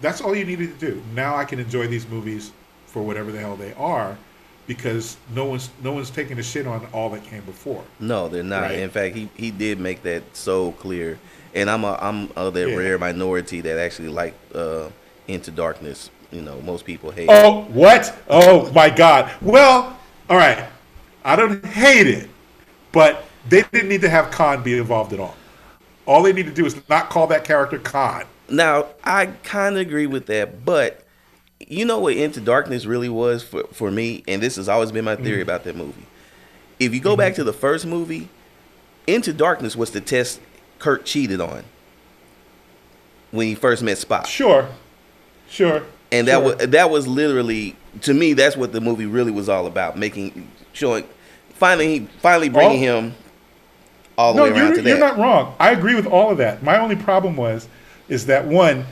Speaker 2: that's all you needed to do. Now I can enjoy these movies for whatever the hell they are because no one's no one's taking a shit on all that came before.
Speaker 1: No, they're not.
Speaker 2: Right.
Speaker 1: In fact, he, he did make that so clear. And I'm a, I'm of that
Speaker 2: Yeah.
Speaker 1: rare minority that actually like uh, Into Darkness. You know, most people hate. it.
Speaker 2: Oh, what? Oh my God. Well, all right. I don't hate it, but they didn't need to have Khan be involved at all. All they need to do is not call that character Khan.
Speaker 1: Now, I kind of agree with that, but you know what Into Darkness really was for, for me, and this has always been my
Speaker 2: Mm.
Speaker 1: theory about that movie. If you go back to the first movie, Into Darkness was the test Kirk cheated on when he first met Spock.
Speaker 2: Sure, sure.
Speaker 1: and that
Speaker 2: sure.
Speaker 1: was that was literally to me that's what the movie really was all about making showing finally finally bringing
Speaker 2: All-
Speaker 1: him all the
Speaker 2: no,
Speaker 1: way around
Speaker 2: you're,
Speaker 1: to that
Speaker 2: you're not wrong. I agree with all of that. My only problem was, is that one,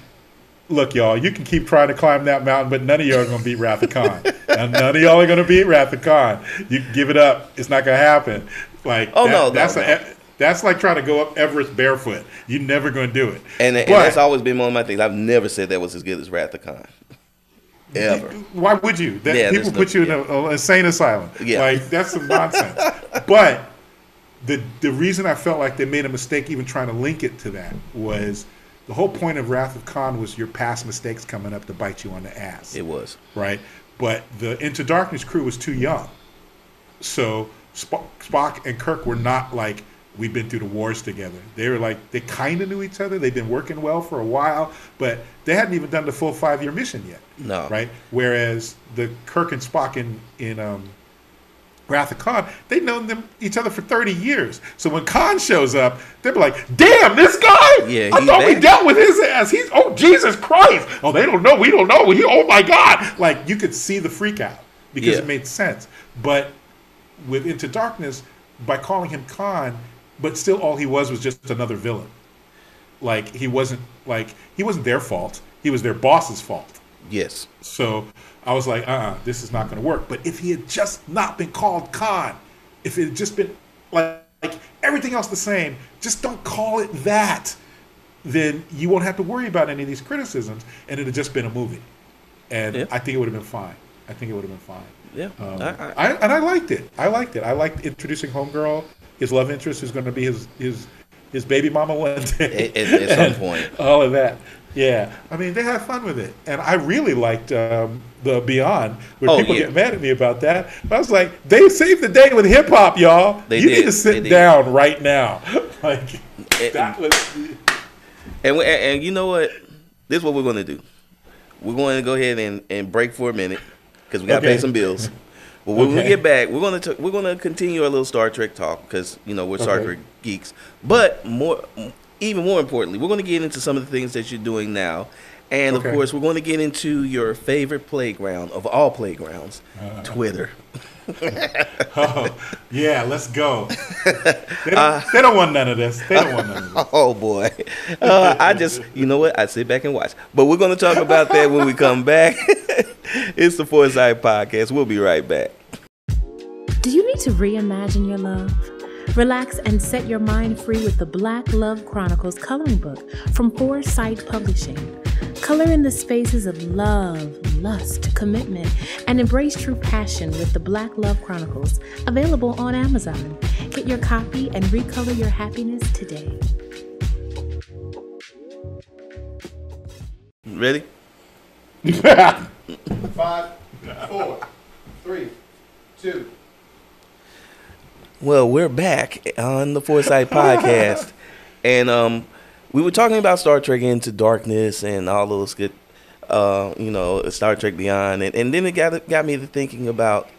Speaker 2: look, y'all, you can keep trying to climb that mountain, but none of y'all are going to beat Wrath of Khan. and none of y'all are going to beat Wrath of Khan. You give it up. It's not going to happen. Like,
Speaker 1: Oh,
Speaker 2: that-
Speaker 1: no, no,
Speaker 2: that's
Speaker 1: no.
Speaker 2: A, that's like trying to go up Everest barefoot. You're never going to do it.
Speaker 1: and, and that's always been one of my things i've never said that was as good as wrath of khan ever
Speaker 2: Why would you? That,
Speaker 1: Yeah,
Speaker 2: people put
Speaker 1: no-
Speaker 2: you in an insane asylum.
Speaker 1: Yeah.
Speaker 2: Like that's some nonsense. but the the reason I felt like they made a mistake even trying to link it to that was the whole point of Wrath of Khan was your past mistakes coming up to bite you on the ass.
Speaker 1: it was
Speaker 2: right? But the Into Darkness crew was too young. So Spock, Spock and Kirk were not like we've been through the wars together. They were like they kind of knew each other. They'd been working well for a while, but they hadn't even done the full five year mission yet.
Speaker 1: No.
Speaker 2: right? Whereas the Kirk and Spock in in um, Wrath of Khan, they'd known them each other for thirty years. So when Khan shows up, they'd be like, "Damn, this guy!
Speaker 1: Yeah,
Speaker 2: I thought we dealt with his ass. He's oh Jesus Christ! Oh, they don't know. We don't know. He, oh my God! Like you could see the freak out because
Speaker 1: Yeah.
Speaker 2: it made sense. But with Into Darkness, by calling him Khan, but still all he was was just another villain. Like he wasn't like he wasn't their fault. He was their boss's fault.
Speaker 1: yes
Speaker 2: So I was like, uh uh this is not going to work. But if he had just not been called Khan, if it had just been like, like everything else the same, just don't call it that, then you won't have to worry about any of these criticisms and it had just been a movie. And
Speaker 1: Yeah.
Speaker 2: I think it would have been fine. I think it would have been fine.
Speaker 1: yeah
Speaker 2: Um,
Speaker 1: I, I,
Speaker 2: I, and I liked it. I liked it. I liked introducing Homegirl, his love interest, who's going to be his his his baby mama one day.
Speaker 1: At- at- at some point.
Speaker 2: all of that. Yeah, I mean they have fun with it, and I really liked um, the Beyond. Where
Speaker 1: Oh,
Speaker 2: people
Speaker 1: yeah.
Speaker 2: get mad at me about that, but I was like, they saved the day with hip hop, y'all.
Speaker 1: They
Speaker 2: you need
Speaker 1: did.
Speaker 2: to
Speaker 1: They
Speaker 2: sit down right now. like
Speaker 1: And-
Speaker 2: that was.
Speaker 1: and, and and you know what this is what we're going to do we're going to go ahead and, and break for a minute because we got to
Speaker 2: Okay.
Speaker 1: pay some bills but when we get back we're going to we're going to continue our little star trek talk because you know we're star
Speaker 2: Okay.
Speaker 1: trek geeks but more even more importantly we're going to get into some of the things that you're doing now and of course we're going to get into your favorite playground of all playgrounds
Speaker 2: Uh-huh.
Speaker 1: twitter
Speaker 2: Oh, yeah, let's go. They don't,
Speaker 1: Uh,
Speaker 2: they don't want none of this. They don't want none of this.
Speaker 1: Oh boy, uh, I just you know what I sit back and watch. But we're gonna talk about that when we come back. it's the 4Sight Podcast. We'll be right back.
Speaker 3: Do you need to reimagine your love? Relax and set your mind free with the Black Love Chronicles coloring book from 4Sight Publishing. Color in the spaces of love, lust, commitment, and embrace true passion with the Black Love Chronicles, available on Amazon. Get your copy and recolor your happiness today.
Speaker 1: Ready?
Speaker 2: Five, four, three, two.
Speaker 1: Well, we're back on the 4Sight podcast, and um, we were talking about Star Trek Into Darkness and all those good, uh, you know, Star Trek Beyond, and, and then it got got me to thinking about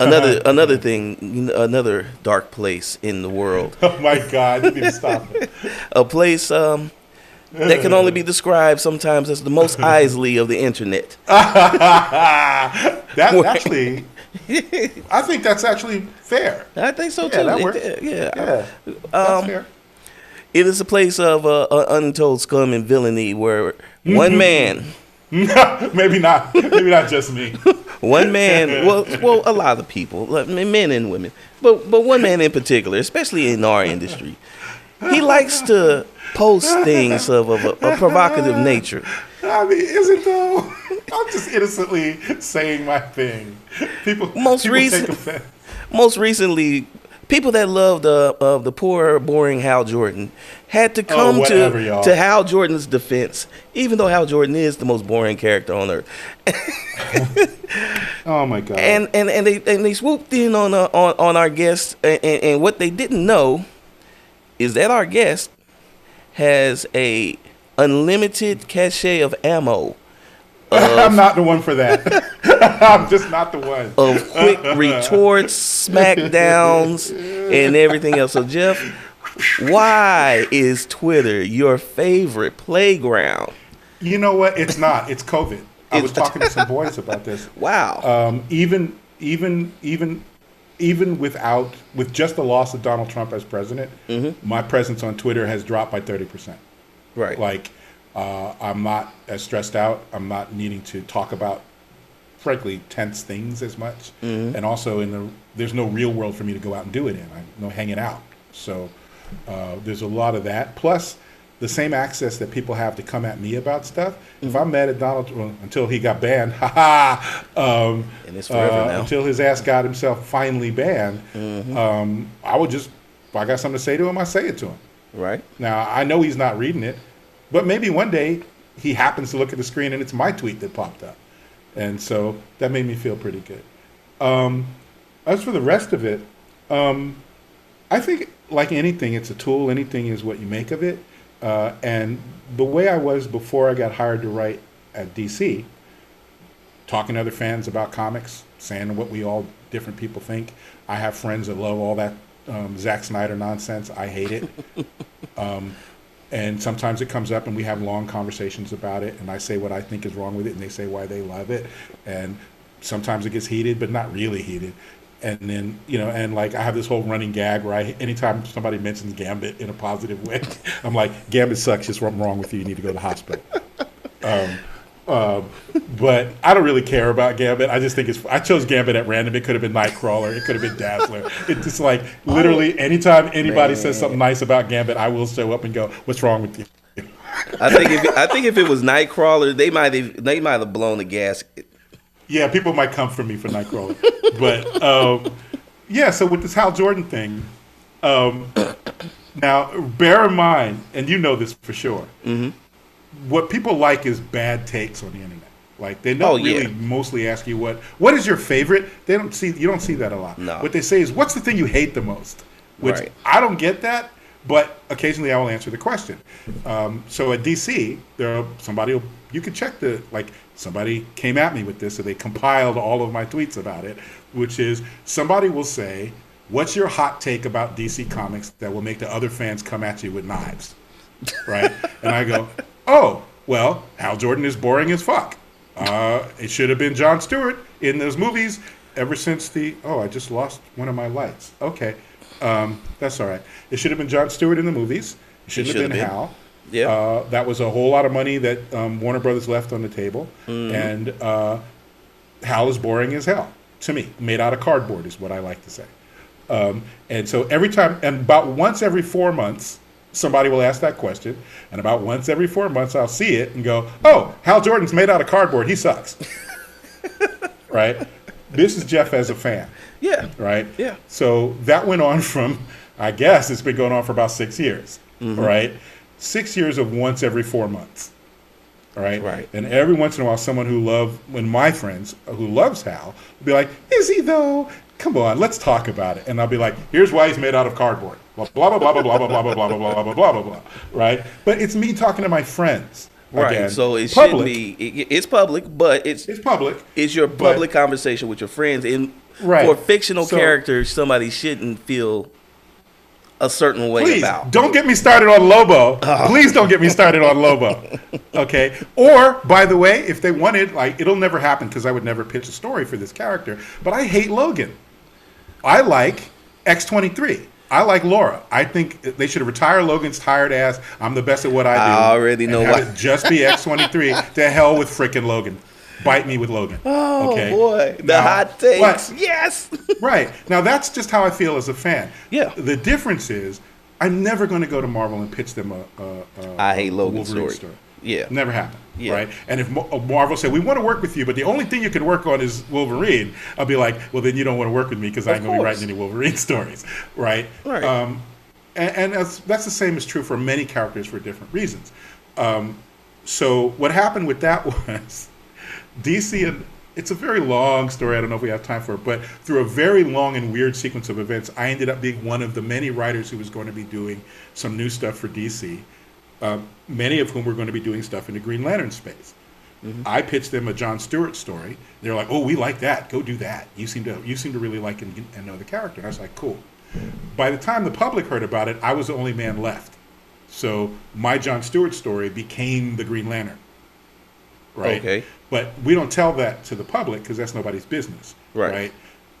Speaker 1: another another thing, another dark place in the world,
Speaker 2: Oh my God! You need to stop it.
Speaker 1: a place um, that can only be described sometimes as the Mos Eisley of the internet.
Speaker 2: that actually, I think that's actually fair.
Speaker 1: I think so too.
Speaker 2: Yeah, that
Speaker 1: It-
Speaker 2: works.
Speaker 1: yeah.
Speaker 2: Yeah, that's
Speaker 1: Um,
Speaker 2: fair.
Speaker 1: It is a place of uh, uh, untold scum and villainy where one man,
Speaker 2: maybe not. Maybe not just me.
Speaker 1: one man, well, well, a lot of people, like men and women, but but one man in particular, especially in our industry, he likes to post things of, of a, a provocative nature.
Speaker 2: I mean, is it though? I'm just innocently saying my thing. People,
Speaker 1: Most
Speaker 2: people
Speaker 1: recent-. Most recently, people that love the of the poor, boring Hal Jordan had to come
Speaker 2: Oh, whatever,
Speaker 1: to
Speaker 2: y'all.
Speaker 1: to Hal Jordan's defense, even though Hal Jordan is the most boring character on earth.
Speaker 2: Oh my God!
Speaker 1: and and and they and they swooped in on uh, on on our guest, and, and, and what they didn't know is that our guest has a unlimited cache of ammo
Speaker 2: I'm not the one for that. I'm just not the one.
Speaker 1: of quick retorts, smackdowns, and everything else. So Jeff, why is Twitter your favorite playground?
Speaker 2: You know what? It's not. It's COVID. I was talking to some boys about this.
Speaker 1: Wow.
Speaker 2: Um, even even even even without with just the loss of Donald Trump as president,
Speaker 1: Mm-hmm.
Speaker 2: my presence on Twitter has dropped by thirty percent.
Speaker 1: Right.
Speaker 2: Like uh, I'm not as stressed out. I'm not needing to talk about frankly tense things as much.
Speaker 1: Mm-hmm.
Speaker 2: And also in the there's no real world for me to go out and do it in. I'm no hanging out. So uh, there's a lot of that. Plus the same access that people have to come at me about stuff.
Speaker 1: Mm-hmm.
Speaker 2: If I'm mad at Donald well, until he got banned, haha, um,
Speaker 1: And it's forever
Speaker 2: uh,
Speaker 1: now.
Speaker 2: until his ass got himself finally banned,
Speaker 1: Mm-hmm.
Speaker 2: um, I would just if I got something to say to him, I say it to him.
Speaker 1: Right.
Speaker 2: Now I know he's not reading it, but maybe one day he happens to look at the screen and it's my tweet that popped up, and so that made me feel pretty good. Um, as for the rest of it, um, I think like anything, it's a tool. Anything is what you make of it. Uh, and the way I was before I got hired to write at DC, talking to other fans about comics, saying what we all different people think. I have friends that love all that um, Zack Snyder nonsense. I hate it. um, and sometimes it comes up and we have long conversations about it and I say what I think is wrong with it and they say why they love it. And sometimes it gets heated, but not really heated. And then, you know, and like I have this whole running gag where I, anytime somebody mentions Gambit in a positive way, I'm like, Gambit sucks, just something wrong with you, you need to go to the hospital. Um, um, but I don't really care about Gambit. I just think it's. I chose Gambit at random. It could have been Nightcrawler. It could have been Dazzler. It's just like literally anytime anybody says something nice about Gambit, I will show up and go, "What's wrong with you?"
Speaker 1: I think if it, I think if it was Nightcrawler, they might have they might have blown the gasket.
Speaker 2: Yeah, people might come for me for Nightcrawler, but um, yeah. So with this Hal Jordan thing, um, now bear in mind, and you know this for sure. What people like is bad takes on the internet. Like they don't
Speaker 1: Oh, yeah.
Speaker 2: really mostly ask you what what is your favorite. They don't see you don't see that a lot.
Speaker 1: No.
Speaker 2: What they say is what's the thing you hate the most. Which
Speaker 1: Right.
Speaker 2: I don't get that, but occasionally I will answer the question. Um, so at DC, there are somebody will, you can check the like somebody came at me with this, so they compiled all of my tweets about it, which is somebody will say, "What's your hot take about DC Comics that will make the other fans come at you with knives?" Right? and I go, "Oh, well, Hal Jordan is boring as fuck. Uh, it should have been John Stewart in those movies ever since the. Oh, I just lost one of my lights. Okay, um, that's all right. It should have been John Stewart in the movies. It shouldn't have
Speaker 1: should
Speaker 2: been,
Speaker 1: have been.
Speaker 2: Hal.
Speaker 1: Yeah.
Speaker 2: Uh, that was a whole lot of money that um, Warner Brothers left on the table,
Speaker 1: Mm-hmm.
Speaker 2: and uh, Hal is boring as hell to me. Made out of cardboard is what I like to say. Um, and so every time, and about once every four months, somebody will ask that question, and about once every four months, I'll see it and go, "Oh, Hal Jordan's made out of cardboard. He sucks." right? This is Jeff as a fan,
Speaker 1: Yeah.
Speaker 2: right?
Speaker 1: Yeah.
Speaker 2: So that went on from, I guess, it's been going on for about six years, mm-hmm. right? Six years of once every four months, right?
Speaker 1: Right.
Speaker 2: And every once in a while, someone who love, when my friends uh, who loves Hal, will be like, "Is he though? Come on, let's talk about it." And I'll be like, "Here's why he's made out of cardboard." Blah blah blah blah blah blah blah blah blah blah blah blah blah blah blah. Right? But it's me talking to my friends.
Speaker 1: Right.
Speaker 2: Again.
Speaker 1: So it should be. It, it's public, but it's
Speaker 2: It's public.
Speaker 1: it's your
Speaker 2: but-
Speaker 1: public conversation with your friends. And
Speaker 2: Right.
Speaker 1: for fictional
Speaker 2: So-
Speaker 1: characters, somebody shouldn't feel a certain way
Speaker 2: Please
Speaker 1: about.
Speaker 2: don't get me started on Lobo. Please don't get me started on Lobo. Okay. Or by the way, if they wanted, like, it'll never happen because I would never pitch a story for this character. But I hate Logan. I like X twenty three. I like Laura. I think they should retire Logan's tired ass. I'm the best at what I do.
Speaker 1: I already know why.
Speaker 2: just be X twenty three. To hell with frickin' Logan. Bite me with Logan.
Speaker 1: Oh
Speaker 2: okay?
Speaker 1: boy, the
Speaker 2: Now,
Speaker 1: hot takes.
Speaker 2: what-
Speaker 1: Yes.
Speaker 2: Right. Now that's just how I feel as a fan.
Speaker 1: Yeah.
Speaker 2: The difference is I'm never going to go to Marvel and pitch them a, a, a
Speaker 1: I hate
Speaker 2: a
Speaker 1: Logan's
Speaker 2: Wolverine
Speaker 1: story. Yeah.
Speaker 2: Never happen.
Speaker 1: Yeah.
Speaker 2: Right. And if Marvel said we want to work with you, but the only thing you can work on is Wolverine, I'll be like, well, then you don't want to work with me because I
Speaker 1: Of
Speaker 2: ain't going to be writing any Wolverine stories. Right.
Speaker 1: Right.
Speaker 2: Um, and, and that's, that's the same is true for many characters for different reasons. Um, so what happened with that was DC and it's a very long story. I don't know if we have time for it, but through a very long and weird sequence of events, I ended up being one of the many writers who was going to be doing some new stuff for DC. Um, many of whom were going to be doing stuff in the Green Lantern space. I pitched them a John Stewart story. They're like, "Oh, we like that. Go do that. You seem to you seem to really like and, and know the character." And I was like, "Cool." By the time the public heard about it, I was the only man left. So my John Stewart story became the Green Lantern. Right.
Speaker 1: Okay.
Speaker 2: But we don't tell that to the public because that's nobody's business.
Speaker 1: Right.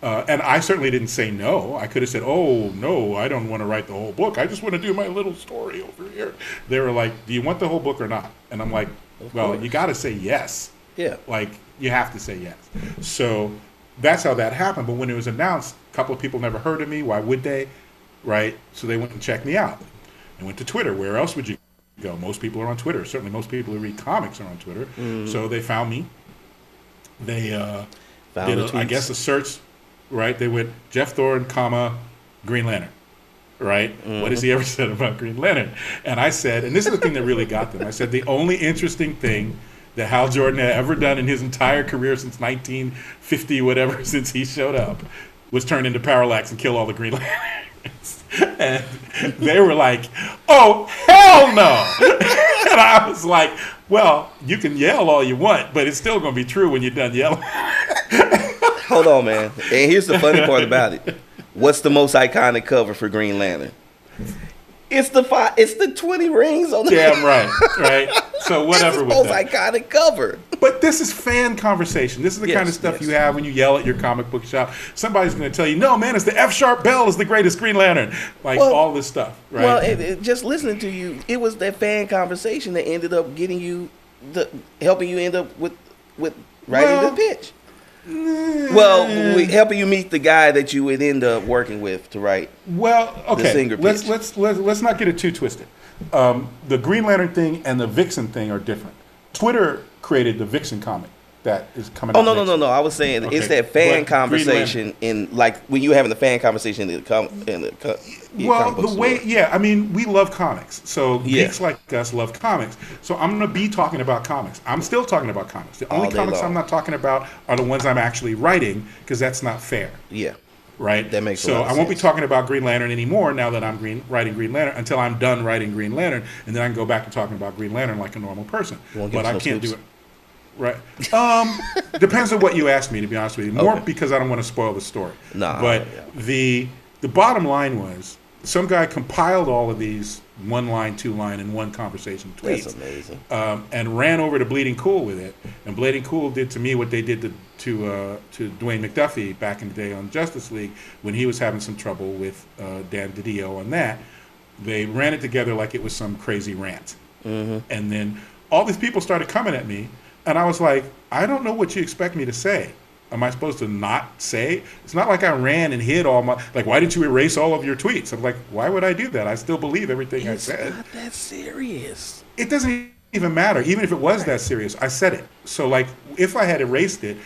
Speaker 2: Uh, and I certainly didn't say no. I could have said, "Oh no, I don't want to write the whole book. I just want to do my little story over here." They were like, "Do you want the whole book or not?" And I'm like, "Well, you got to say yes.
Speaker 1: Yeah.
Speaker 2: Like you have to say yes." So that's how that happened. But when it was announced, a couple of people never heard of me. Why would they? Right. So they went and checked me out. I went to Twitter. Where else would you go? Most people are on Twitter. Certainly, most people who read comics are on Twitter. So they found me. They uh,
Speaker 1: Found
Speaker 2: did,
Speaker 1: the
Speaker 2: a, I guess, a search. Right? They went Jeff Thorne, comma Green Lantern. Right? Mm-hmm. What has he ever said about Green Lantern? And I said, and this is the thing that really got them. I said the only interesting thing that Hal Jordan had ever done in his entire career since 1950, whatever, since he showed up, was turn into Parallax and kill all the Green Lanterns. and they were like, "Oh hell no!" and I was like, "Well, you can yell all you want, but it's still going to be true when you're done yelling."
Speaker 1: Hold on, man. And here's the funny part about it. What's the most iconic cover for Green Lantern? It's the five, It's the twenty rings on the.
Speaker 2: Damn right, right. So whatever
Speaker 1: That's the
Speaker 2: with
Speaker 1: most
Speaker 2: that.
Speaker 1: iconic cover.
Speaker 2: But this is fan conversation. This is the kind of stuff
Speaker 1: yes.
Speaker 2: you have when you yell at your comic book shop. Somebody's going to tell you, "No, man, it's the F sharp bell is the greatest Green Lantern." Like
Speaker 1: Well-
Speaker 2: all this stuff, right?
Speaker 1: Well, it, it- just listening to you, it was that fan conversation that ended up getting you the helping you end up with with writing
Speaker 2: Well,
Speaker 1: the pitch. Well, we, helping you meet the guy that you would end up working with to write.
Speaker 2: Well, okay.
Speaker 1: singer
Speaker 2: let's, let's let's let's not get it too twisted. Um, the Green Lantern thing and the Vixen thing are different. Twitter created the Vixen comic that is coming.
Speaker 1: Oh no no no no! I was saying it's that fan
Speaker 2: but
Speaker 1: conversation in like when you having the fan conversation in the com in the
Speaker 2: Well, the way, yeah, I mean, we love comics. So
Speaker 1: Yeah.
Speaker 2: geeks like us love comics. So I'm going to be talking about comics. I'm still talking about comics. The only
Speaker 1: oh,
Speaker 2: comics
Speaker 1: long.
Speaker 2: I'm not talking about are the ones I'm actually writing because that's not fair.
Speaker 1: yeah
Speaker 2: right?
Speaker 1: That makes
Speaker 2: so I won't be talking about Green Lantern anymore now that I'm green, writing Green Lantern until I'm done writing Green Lantern, and then I can go back to talking about Green Lantern like a normal person.
Speaker 1: You won't give
Speaker 2: But I can't do it. Right. Um, depends on what you ask me. To be honest with you, more
Speaker 1: Okay.
Speaker 2: because I don't want to spoil the story.
Speaker 1: Nah,
Speaker 2: But
Speaker 1: yeah.
Speaker 2: the the bottom line was some guy compiled all of these one line, two line, and one conversation tweets
Speaker 1: that's amazing.
Speaker 2: um, and ran over to Bleeding Cool with it. And Bleeding Cool did to me what they did to to uh, to Dwayne McDuffie back in the day on Justice League when he was having some trouble with uh, Dan DiDio on that. They ran it together like it was some crazy rant, and then all these people started coming at me, and I was like, I don't know what you expect me to say. Am I supposed to not say? It's not like I ran and hid all my like. Why didn't you erase all of your tweets? I'm like, why would I do that? I still believe everything
Speaker 1: It's
Speaker 2: I said.
Speaker 1: not that serious.
Speaker 2: It doesn't even matter. Even if it was that serious, I said it. So like, if I had erased it,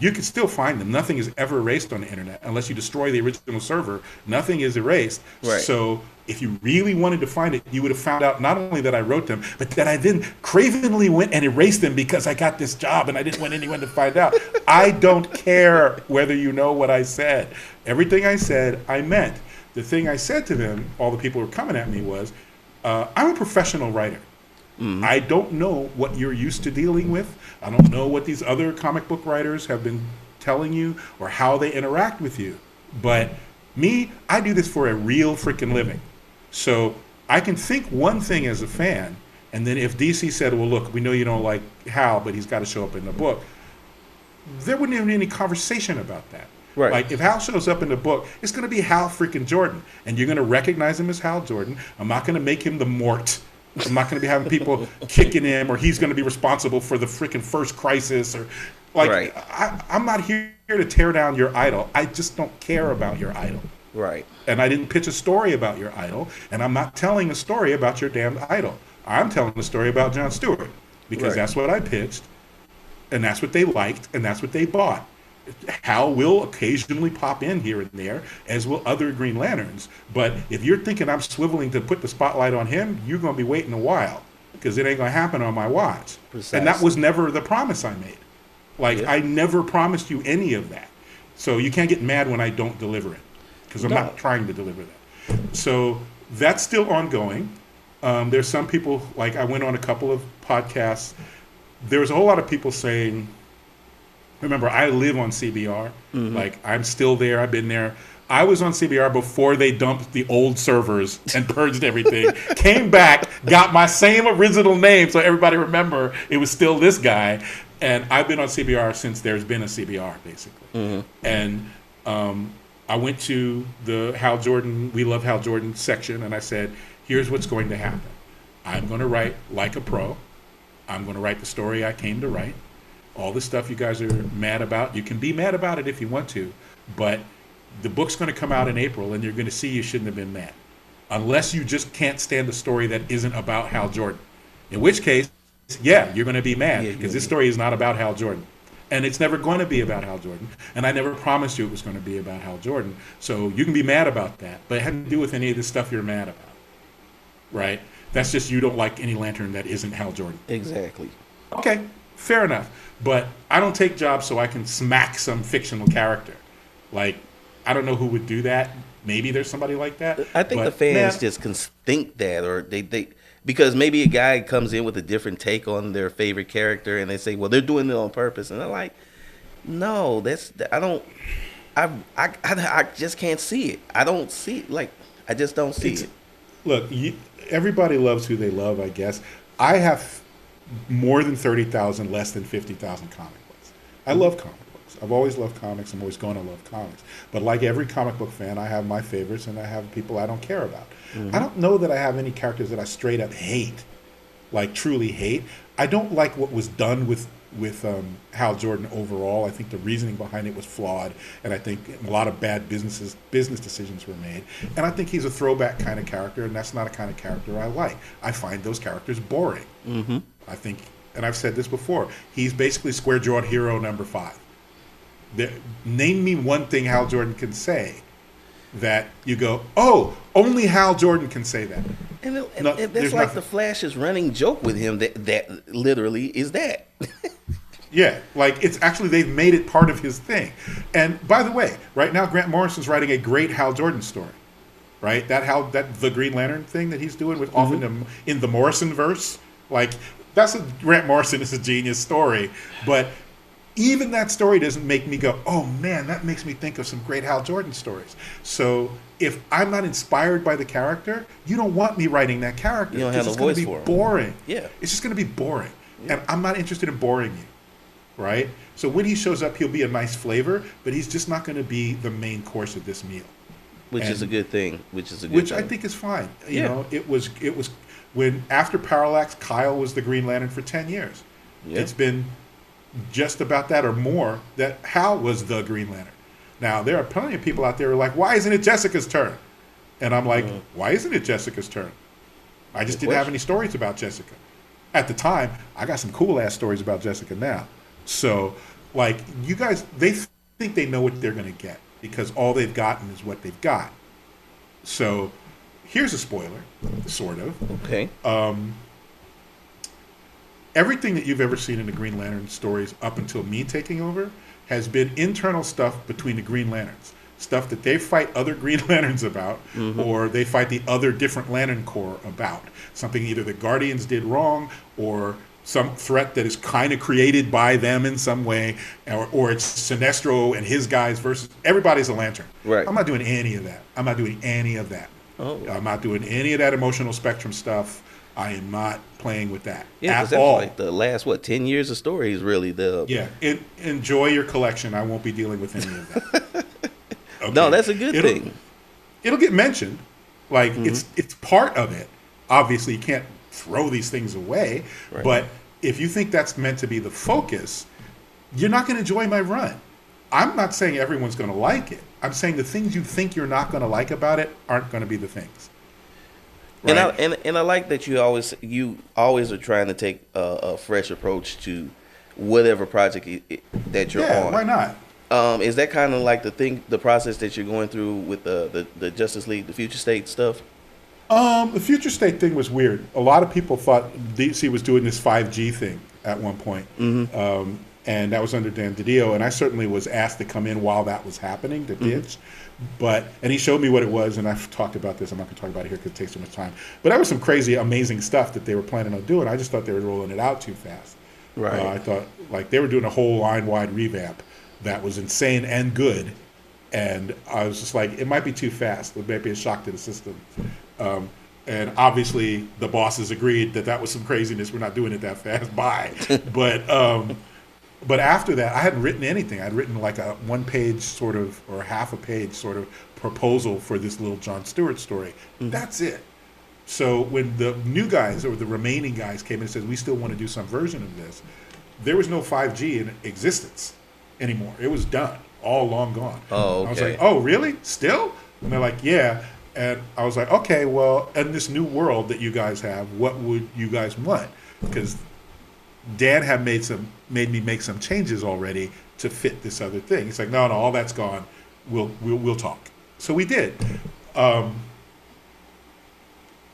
Speaker 2: you could still find them. Nothing is ever erased on the internet unless you destroy the original server. Nothing is erased.
Speaker 1: Right.
Speaker 2: So if you really wanted to find it, you would have found out not only that I wrote them, but that I then cravenly went and erased them because I got this job and I didn't want anyone to find out. I don't care whether you know what I said. Everything I said, I meant. The thing I said to them, all the people who were coming at me, was, uh, I'm a professional writer. I don't know what you're used to dealing with. I don't know what these other comic book writers have been telling you or how they interact with you. But me, I do this for a real freaking living. So I can think one thing as a fan, and then if DC said, well, look, we know you don't like Hal, but he's got to show up in the book, there wouldn't even be any conversation about that.
Speaker 1: Right.
Speaker 2: Like if Hal shows up in the book, it's going to be Hal freaking Jordan, and you're going to recognize him as Hal Jordan. I'm not going to make him the Mort. I'm not going to be having people kicking him, or he's going to be responsible for the freaking first crisis, or like
Speaker 1: Right.
Speaker 2: I, I'm not here to tear down your idol. I just don't care about your idol,
Speaker 1: Right.
Speaker 2: and I didn't pitch a story about your idol, and I'm not telling a story about your damned idol. I'm telling a story about John Stewart because
Speaker 1: Right.
Speaker 2: that's what I pitched, and that's what they liked, and that's what they bought. Hal will occasionally pop in here and there, as will other Green Lanterns. But if you're thinking I'm swiveling to put the spotlight on him, you're going to be waiting a while because it ain't going to happen on my watch. Precisely. And that was never the promise I made. Like
Speaker 1: Yeah.
Speaker 2: I never promised you any of that. So you can't get mad when I don't deliver it because I'm not trying to deliver that. So that's still ongoing. Um, there's some people like I went on a couple of podcasts. There was a whole lot of people saying, remember I live on CBR. Like I'm still there. I've been there. I was on CBR before they dumped the old servers and purged everything. Came back, got my same original name, so everybody remember it was still this guy. And I've been on CBR since there's been a CBR, basically. And um, I went to the Hal Jordan, We Love Hal Jordan section, and I said, here's what's going to happen. I'm going to write like a pro. I'm going to write the story I came to write. All the stuff you guys are mad about, you can be mad about it if you want to, but the book's going to come out in April, and you're going to see you shouldn't have been mad. Unless you just can't stand the story that isn't about Hal Jordan. In which case, yeah, you're going to be mad because
Speaker 1: yeah,
Speaker 2: this story is not about Hal Jordan. And it's never going to be about Hal Jordan. And I never promised you it was going to be about Hal Jordan. So you can be mad about that, but it had to do with any of the stuff you're mad about. Right? That's just you don't like any lantern that isn't Hal Jordan.
Speaker 1: Exactly.
Speaker 2: Okay, fair enough. But I don't take jobs so I can smack some fictional character. Like, I don't know who would do that. Maybe there's somebody like that.
Speaker 1: I think the fans
Speaker 2: man,
Speaker 1: just can think that, or they they because maybe a guy comes in with a different take on their favorite character, and they say, "Well, they're doing it on purpose," and I'm like, "No, that's I don't, I I I, I just can't see it. I don't see it. Like I just don't see
Speaker 2: It's-
Speaker 1: it."
Speaker 2: Look, you, everybody loves who they love, I guess. I have more than 30,000, less than 50,000 comic books. I love comic books. I've always loved comics. I'm always going to love comics. But like every comic book fan, I have my favorites and I have people I don't care about. I don't know that I have any characters that I straight up hate, like truly hate. I don't like what was done with with um, Hal Jordan overall. I think the reasoning behind it was flawed, and I think a lot of bad businesses business decisions were made. And I think he's a throwback kind of character, and that's not a kind of character I like. I find those characters boring. Mm-hmm. I think, and I've said this before. He's basically square jawed hero number five. There, name me one thing Hal Jordan can say that you go, oh, only Hal Jordan can say that.
Speaker 1: And, it,
Speaker 2: No,
Speaker 1: and that's like
Speaker 2: nothing.
Speaker 1: the Flash's running joke with him. That that literally is that.
Speaker 2: Yeah, like it's actually they've made it part of his thing. And by the way, right now Grant Morrison's writing a great Hal Jordan story. Right? That Hal that the Green Lantern thing that he's doing with often mm-hmm. in, in the Morrison verse. Like that's a Grant Morrison is a genius story. But even that story doesn't make me go, oh man, that makes me think of some great Hal Jordan stories. So if I'm not inspired by the character, you don't want me writing that character.
Speaker 1: You don't have
Speaker 2: it's gonna
Speaker 1: voice
Speaker 2: be boring.
Speaker 1: Yeah.
Speaker 2: It's just going to be boring. And I'm not interested in boring you right? So when he shows up, he'll be a nice flavor, but he's just not going to be the main course of this meal,
Speaker 1: which is a good thing. Which is a good
Speaker 2: which
Speaker 1: thing.
Speaker 2: I think is fine. You
Speaker 1: Yeah.
Speaker 2: know, it was it was when after Parallax, Kyle was the Green Lantern for ten years.
Speaker 1: Yeah.
Speaker 2: It's been just about that or more that Hal was the Green Lantern. Now there are plenty of people out there who are like, why isn't it Jessica's turn? And I'm like, mm. why isn't it Jessica's turn? I just didn't have any stories about Jessica. At the time, I got some cool ass stories about Jessica now. So, like, you guys, they th- think they know what they're going to get because all they've gotten is what they've got. So, here's a spoiler, sort of.
Speaker 1: Okay.
Speaker 2: Um, Everything that you've ever seen in the Green Lantern stories up until me taking over has been internal stuff between the Green Lanterns. Stuff that they fight other Green Lanterns about, mm-hmm. or they fight the other different Lantern Corps about. Something either the Guardians did wrong, or some threat that is kind of created by them in some way, or, or it's Sinestro and his guys versus everybody's a Lantern.
Speaker 1: Right.
Speaker 2: I'm not doing any of that. I'm not doing any of that.
Speaker 1: Oh.
Speaker 2: I'm not doing any of that emotional spectrum stuff. I am not playing with that
Speaker 1: Yeah,
Speaker 2: at
Speaker 1: that's
Speaker 2: all.
Speaker 1: like the last what ten years of stories really the
Speaker 2: Yeah, en- enjoy your collection. I won't be dealing with any of that. Okay.
Speaker 1: No, that's a good
Speaker 2: It'll-
Speaker 1: thing.
Speaker 2: It'll get mentioned, like
Speaker 1: Mm-hmm.
Speaker 2: it's it's part of it. Obviously, you can't throw these things away.
Speaker 1: Right.
Speaker 2: But if you think that's meant to be the focus, you're not going to enjoy my run. I'm not saying everyone's going to like it. I'm saying the things you think you're not going to like about it aren't going to be the things.
Speaker 1: And I and, and I like that you always you always are trying to take a, a fresh approach to whatever project i i that you're
Speaker 2: yeah,
Speaker 1: on.
Speaker 2: why not?
Speaker 1: Um, is that kind of like the thing, the process that you're going through with the, the, the Justice League, the Future State stuff?
Speaker 2: Um, the future state thing was weird. A lot of people thought DC was doing this 5G thing at one point. Um, and that was under Dan DiDio, and I certainly was asked to come in while that was happening to pitch. But and he showed me what it was, and I've talked about this. I'm not going to talk about it here because it takes too much time. But that was some crazy, amazing stuff that they were planning on doing. I just thought they were rolling it out too fast.
Speaker 1: Right.
Speaker 2: Uh, I thought like they were doing a whole line-wide revamp that was insane and good, and I was just like, it might be too fast. It might be a shock to the system. Um, and obviously, the bosses agreed that that was some craziness. We're not doing it that fast. Bye. but um, but after that, I hadn't written anything. I'd written like a one-page sort of or half a page sort of proposal for this little John Stewart story. Mm-hmm. That's it. So when the new guys or the remaining guys came in and said we still want to do some version of this, there was no 5G in existence anymore. It was done, all long gone.
Speaker 1: Oh, okay.
Speaker 2: I was like, oh really? Still? And they're like, yeah. And I was like, okay, well, in this new world that you guys have, what would you guys want? Because Dan had made some made me make some changes already to fit this other thing. He's like, no, no, all that's gone. We'll we'll, we'll talk. So we did. Um,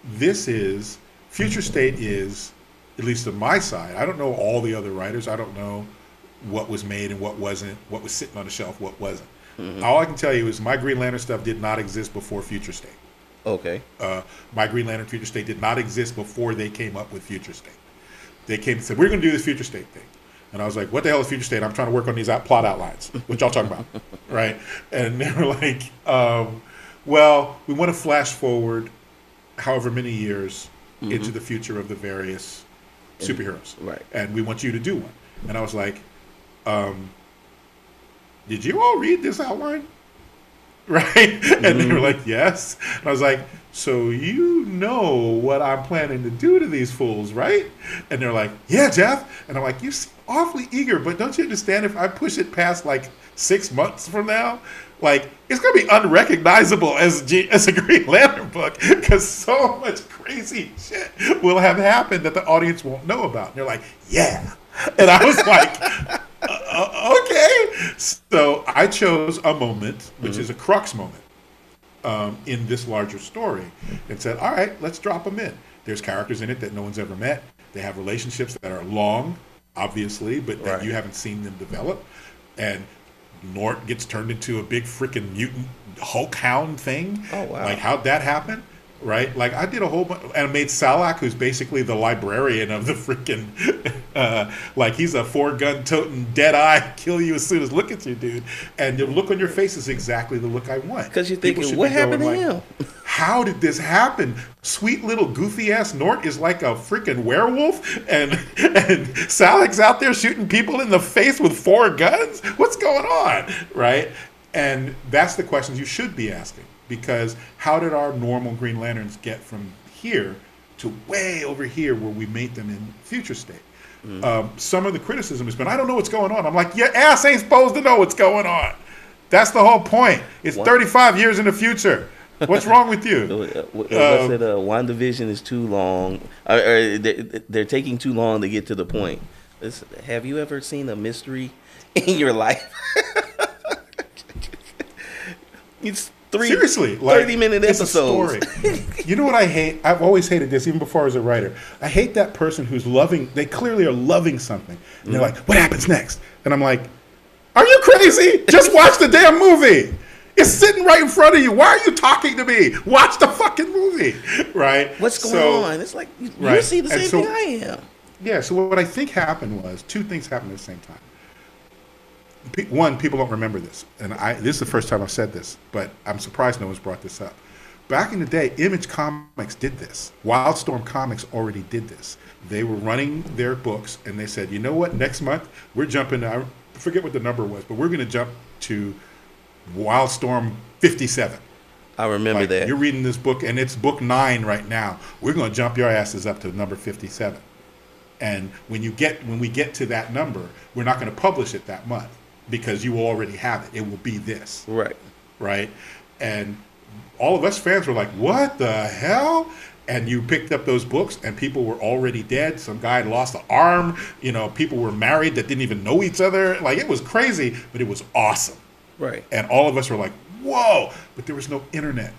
Speaker 2: this is future state is at least on my side. I don't know all the other writers. I don't know what was made and what wasn't. What was sitting on the shelf, what wasn't. All I can tell you is my Green Lantern stuff did not exist before Future State.
Speaker 1: Okay.
Speaker 2: Uh, my Green Lantern Future State did not exist before they came up with Future State. They came and said, "We're going to do this Future State thing," and I was like, "What the hell is Future State? I'm trying to work on these out plot outlines. What y'all talking about, right?" And they were like, um, "Well, we want to flash forward, however many years, into the future of the various superheroes,
Speaker 1: Right.
Speaker 2: And we want you to do one." And I was like, um, "Did you all read this outline?" right? And they were like, yes. And I was like, so you know what I'm planning to do to these fools, right? And they're like, yeah, Jeff. And I'm like, you seem awfully eager, but don't you understand if I push it past like six months from now, like it's gonna be unrecognizable as G- as a Green Lantern book because so much crazy shit will have happened that the audience won't know about. And they're like, yeah. And I was like, uh, okay. So I chose a moment, which is a crux moment um, in this larger story, and said, all right, let's drop them in. There's characters in it that no one's ever met. They have relationships that are long, obviously, but that
Speaker 1: Right.
Speaker 2: you haven't seen them develop. And Nort gets turned into a big freaking mutant Hulk hound thing.
Speaker 1: Oh, wow.
Speaker 2: Like, how'd that happen? Right? Like, I did a whole bunch, and I made Salaak, who's basically the librarian of the freaking, uh, like, he's a four gun toting, dead eye, kill you as soon as look at you, dude. And the look on your face is exactly the look I want.
Speaker 1: Because you're thinking, what happened to
Speaker 2: going
Speaker 1: him?
Speaker 2: how did this happen? Sweet little goofy ass Nort is like a freaking werewolf, and and Salaak's out there shooting people in the face with four guns. What's going on, right? And that's the questions you should be asking because how did our normal Green Lanterns get from here to way over here where we made them in future state.
Speaker 1: Mm.
Speaker 2: Um, some of the criticism has been, I don't know what's going on. I'm like, your ass ain't supposed to know what's going on. That's the whole point. It's
Speaker 1: What?
Speaker 2: 35 years in the future. What's wrong with
Speaker 1: Uh,
Speaker 2: you?
Speaker 1: uh, What's
Speaker 2: Um,
Speaker 1: it? Uh, WandaVision is too long. Or, or they're, they're taking too long to get to the point. This, have you ever seen a mystery in your life? it's three
Speaker 2: Seriously, like,
Speaker 1: 30 minute episodes.
Speaker 2: story. you know what I hate? I've always hated this, even before I was a writer. I hate that person who's loving. They clearly are loving something, and they're mm-hmm. like, "What happens next?" And I'm like, "Are you crazy? Just watch the damn movie. It's sitting right in front of you. Why are you talking to me? Watch the fucking movie, right?"
Speaker 1: What's going
Speaker 2: So-
Speaker 1: on? It's like you, you see the same
Speaker 2: so-
Speaker 1: thing I am.
Speaker 2: Yeah. So what I think happened was two things happened at the same time. One, people don't remember this, and I. This is the first time I've said this, but I'm surprised no one's brought this up. Back in the day, Image Comics did this. Wildstorm Comics already did this. They were running their books, and they said, "You know what? Next month we're jumping. I forget what the number was, but we're going to jump to Wildstorm 57."
Speaker 1: I remember
Speaker 2: Like,
Speaker 1: that.
Speaker 2: You're reading this book, and it's book nine right now. We're going to jump your asses up to number 57. And when you get when we get to that number, we're not going to publish it that month because you already have it. It will be this,
Speaker 1: Right.
Speaker 2: right? And all of us fans were like, "What the hell?" And you picked up those books, and people were already dead. Some guy had lost an arm. You know, people were married that didn't even know each other. Like it was crazy, but it was awesome.
Speaker 1: Right.
Speaker 2: And all of us were like, whoa, but there was no internet.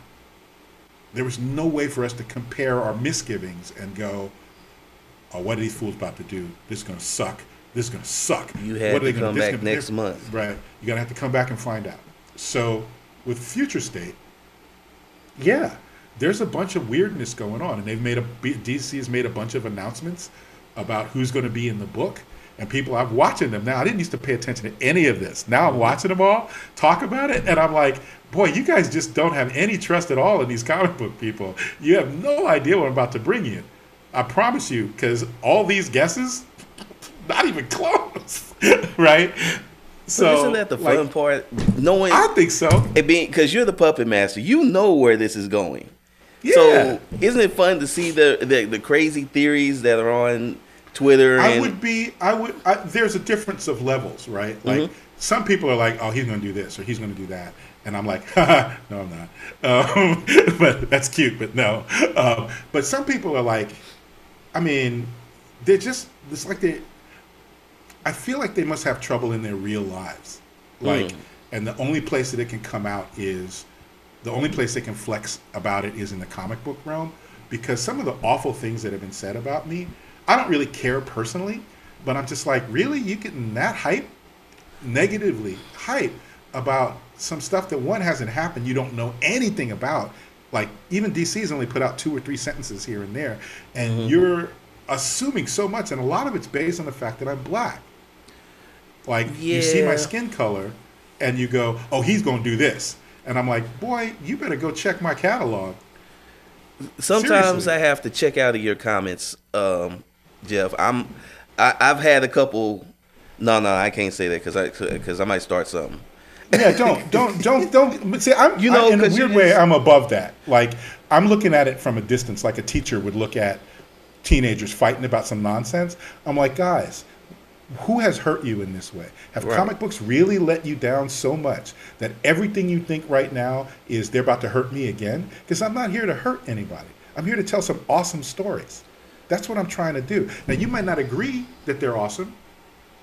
Speaker 2: There was no way for us to compare our misgivings and go, oh, what are these fools about to do? This is going to suck. This is going to suck.
Speaker 1: You had
Speaker 2: What are
Speaker 1: to
Speaker 2: they gonna-
Speaker 1: come back
Speaker 2: gonna
Speaker 1: next month.
Speaker 2: Right. You're going to have to come back and find out. So with Future State, yeah, there's a bunch of weirdness going on. And they've made a, DC has made a bunch of announcements about who's going to be in the book. And people, I'm watching them now. I didn't used to pay attention to any of this. Now I'm watching them all talk about it, and I'm like, boy, you guys just don't have any trust at all in these comic book people. You have no idea what I'm about to bring you. I promise you, because all these guesses, not even close, right?
Speaker 1: So
Speaker 2: So
Speaker 1: isn't that the
Speaker 2: like,
Speaker 1: fun part? Knowing
Speaker 2: I think so.
Speaker 1: it being because you're the puppet master, you know where this is going.
Speaker 2: Yeah.
Speaker 1: So isn't it fun to see the, the the crazy theories that are on Twitter?
Speaker 2: I would be. I would. I, there's a difference of levels, right? Like
Speaker 1: Mm-hmm.
Speaker 2: some people are like, "Oh, he's going to do this or he's going to do that," and I'm like, "No, I'm not." Um, but that's cute, but no. Um, but some people are like, I mean, they're just. It's like they. I feel like they must have trouble in their real lives, like,
Speaker 1: Mm.
Speaker 2: and the only place that it can come out is, the only place they can flex about it is in the comic book realm, because some of the awful things that have been said about me, I don't really care personally, but I'm just like, really, you getting that hype, negatively hype about some stuff that one hasn't happened, you don't know anything about. Like even DC's only put out two or three sentences here and there, and you're assuming so much, and a lot of it's based on the fact that I'm black. Like you see my skin color, and you go, "Oh, he's going to do this," and I'm like, "Boy, you better go check my catalog."
Speaker 1: Sometimes
Speaker 2: Seriously.
Speaker 1: I have to check out of your comments, um, Jeff. I'm I, I've had a couple. No, no, I can't say that because I because I might start something.
Speaker 2: Yeah, don't, don't, don't, don't. But see, I'm,
Speaker 1: You know,
Speaker 2: I, in a weird way, I'm above that. Like, I'm looking at it from a distance, like a teacher would look at teenagers fighting about some nonsense. I'm like, guys, who has hurt you in this way? Have
Speaker 1: Right.
Speaker 2: comic books really let you down so much that everything you think right now is they're about to hurt me again? Because I'm not here to hurt anybody. I'm here to tell some awesome stories. That's what I'm trying to do. Now, you might not agree that they're awesome.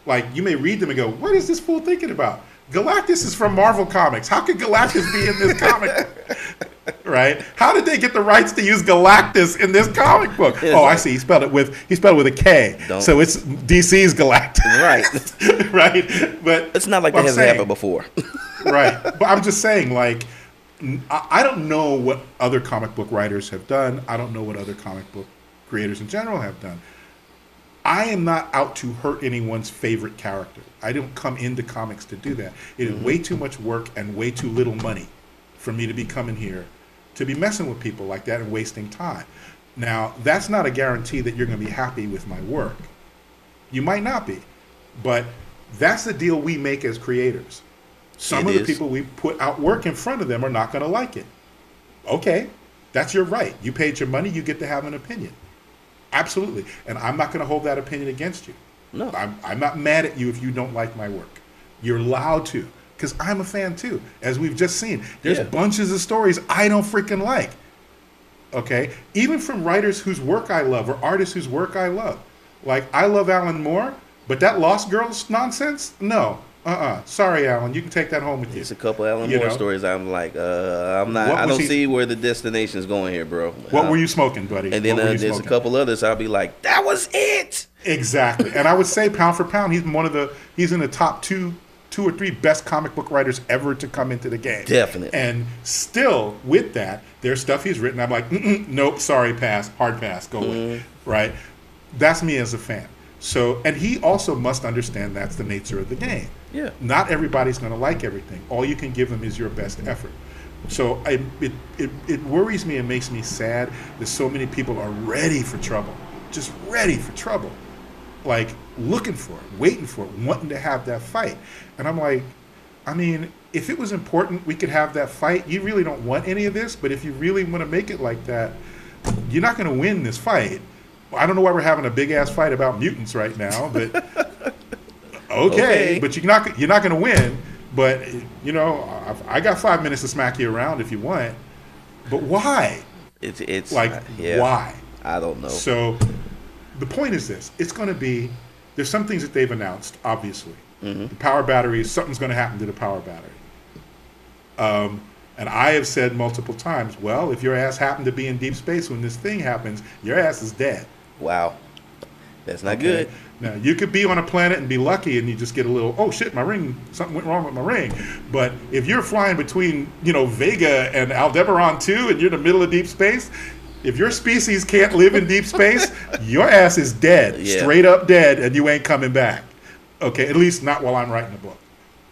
Speaker 2: Like, you may read them and go, what is this fool thinking about? Galactus is from Marvel Comics. How could Galactus be in this comic? right? How did they get the rights to use Galactus in this comic book? Oh, I see. He spelled it with he spelled it with a K.
Speaker 1: Don't-
Speaker 2: So it's DC's Galactus.
Speaker 1: Right.
Speaker 2: right? But
Speaker 1: It's not like that
Speaker 2: I'm
Speaker 1: hasn't
Speaker 2: saying-
Speaker 1: happened before.
Speaker 2: right. But I'm just saying, like, I don't know what other comic book writers have done. I don't know what other comic book creators in general have done. I am not out to hurt anyone's favorite character. I don't come into comics to do that. It is mm-hmm. way too much work and way too little money for me to be coming here to be messing with people like that and wasting time. Now, that's not a guarantee that you're going to be happy with my work. You might not be, but that's the deal we make as creators. Some
Speaker 1: It
Speaker 2: of the
Speaker 1: is.
Speaker 2: people we put out work in front of them are not going to like it. Okay, that's your right. You paid your money, you get to have an opinion. Absolutely. And I'm not going to hold that opinion against you.
Speaker 1: No.
Speaker 2: I'm, I'm not mad at you if you don't like my work. You're allowed to, because I'm a fan too. As we've just seen, there's
Speaker 1: Yeah.
Speaker 2: bunches of stories I don't freaking like. Okay? Even from writers whose work I love or artists whose work I love. Like, I love Alan Moore, but that Lost Girls nonsense? No. Uh uh Sorry, Alan. You can take that home with you.
Speaker 1: It's a couple Alan
Speaker 2: You
Speaker 1: Moore
Speaker 2: know?
Speaker 1: stories. I'm like, uh, I'm not. I don't
Speaker 2: he-
Speaker 1: see where the destination's going here, bro.
Speaker 2: What
Speaker 1: Uh,
Speaker 2: were you smoking, buddy?
Speaker 1: And then uh, there's a couple others. I'll be like, that was it.
Speaker 2: Exactly. And I would say pound for pound, he's one of the he's in the top two two or three best comic book writers ever to come into the game.
Speaker 1: Definitely.
Speaker 2: And still with that, there's stuff he's written. I'm like, nope, sorry, pass, hard pass, go away. Mm-hmm. Right? That's me as a fan. So, and he also must understand that's the nature of the game.
Speaker 1: Yeah.
Speaker 2: Not everybody's going to like everything. All you can give them is your best effort. So I, it, it, it worries me and makes me sad that so many people are ready for trouble, just ready for trouble, like looking for it, waiting for it, wanting to have that fight. And I'm like, I mean, if it was important, we could have that fight. You really don't want any of this, but if you really want to make it like that, you're not going to win this fight. I don't know why we're having a big ass fight about mutants right now, but okay,
Speaker 1: Okay.
Speaker 2: but you're not you're not going to win. But you know, I, I got five minutes to smack you around if you want. But why?
Speaker 1: It's it's
Speaker 2: Like
Speaker 1: uh, yeah,
Speaker 2: why?
Speaker 1: I don't know.
Speaker 2: So the point is this: it's going to be there's some things that they've announced. Obviously,
Speaker 1: Mm-hmm.
Speaker 2: the power battery. is Something's going to happen to the power battery. Um, and I have said multiple times, well, if your ass happened to be in deep space when this thing happens, your ass is dead.
Speaker 1: wow, that's not
Speaker 2: Okay?
Speaker 1: good.
Speaker 2: Now you could be on a planet and be lucky, and you just get a little, oh shit, my ring, something went wrong with my ring. But if you're flying between, you know, Vega and Aldebaran two, and you're in the middle of deep space, if your species can't live in deep space, your ass is dead,
Speaker 1: Yeah.
Speaker 2: straight up dead, and you ain't coming back. Okay, at least not while I'm writing the book,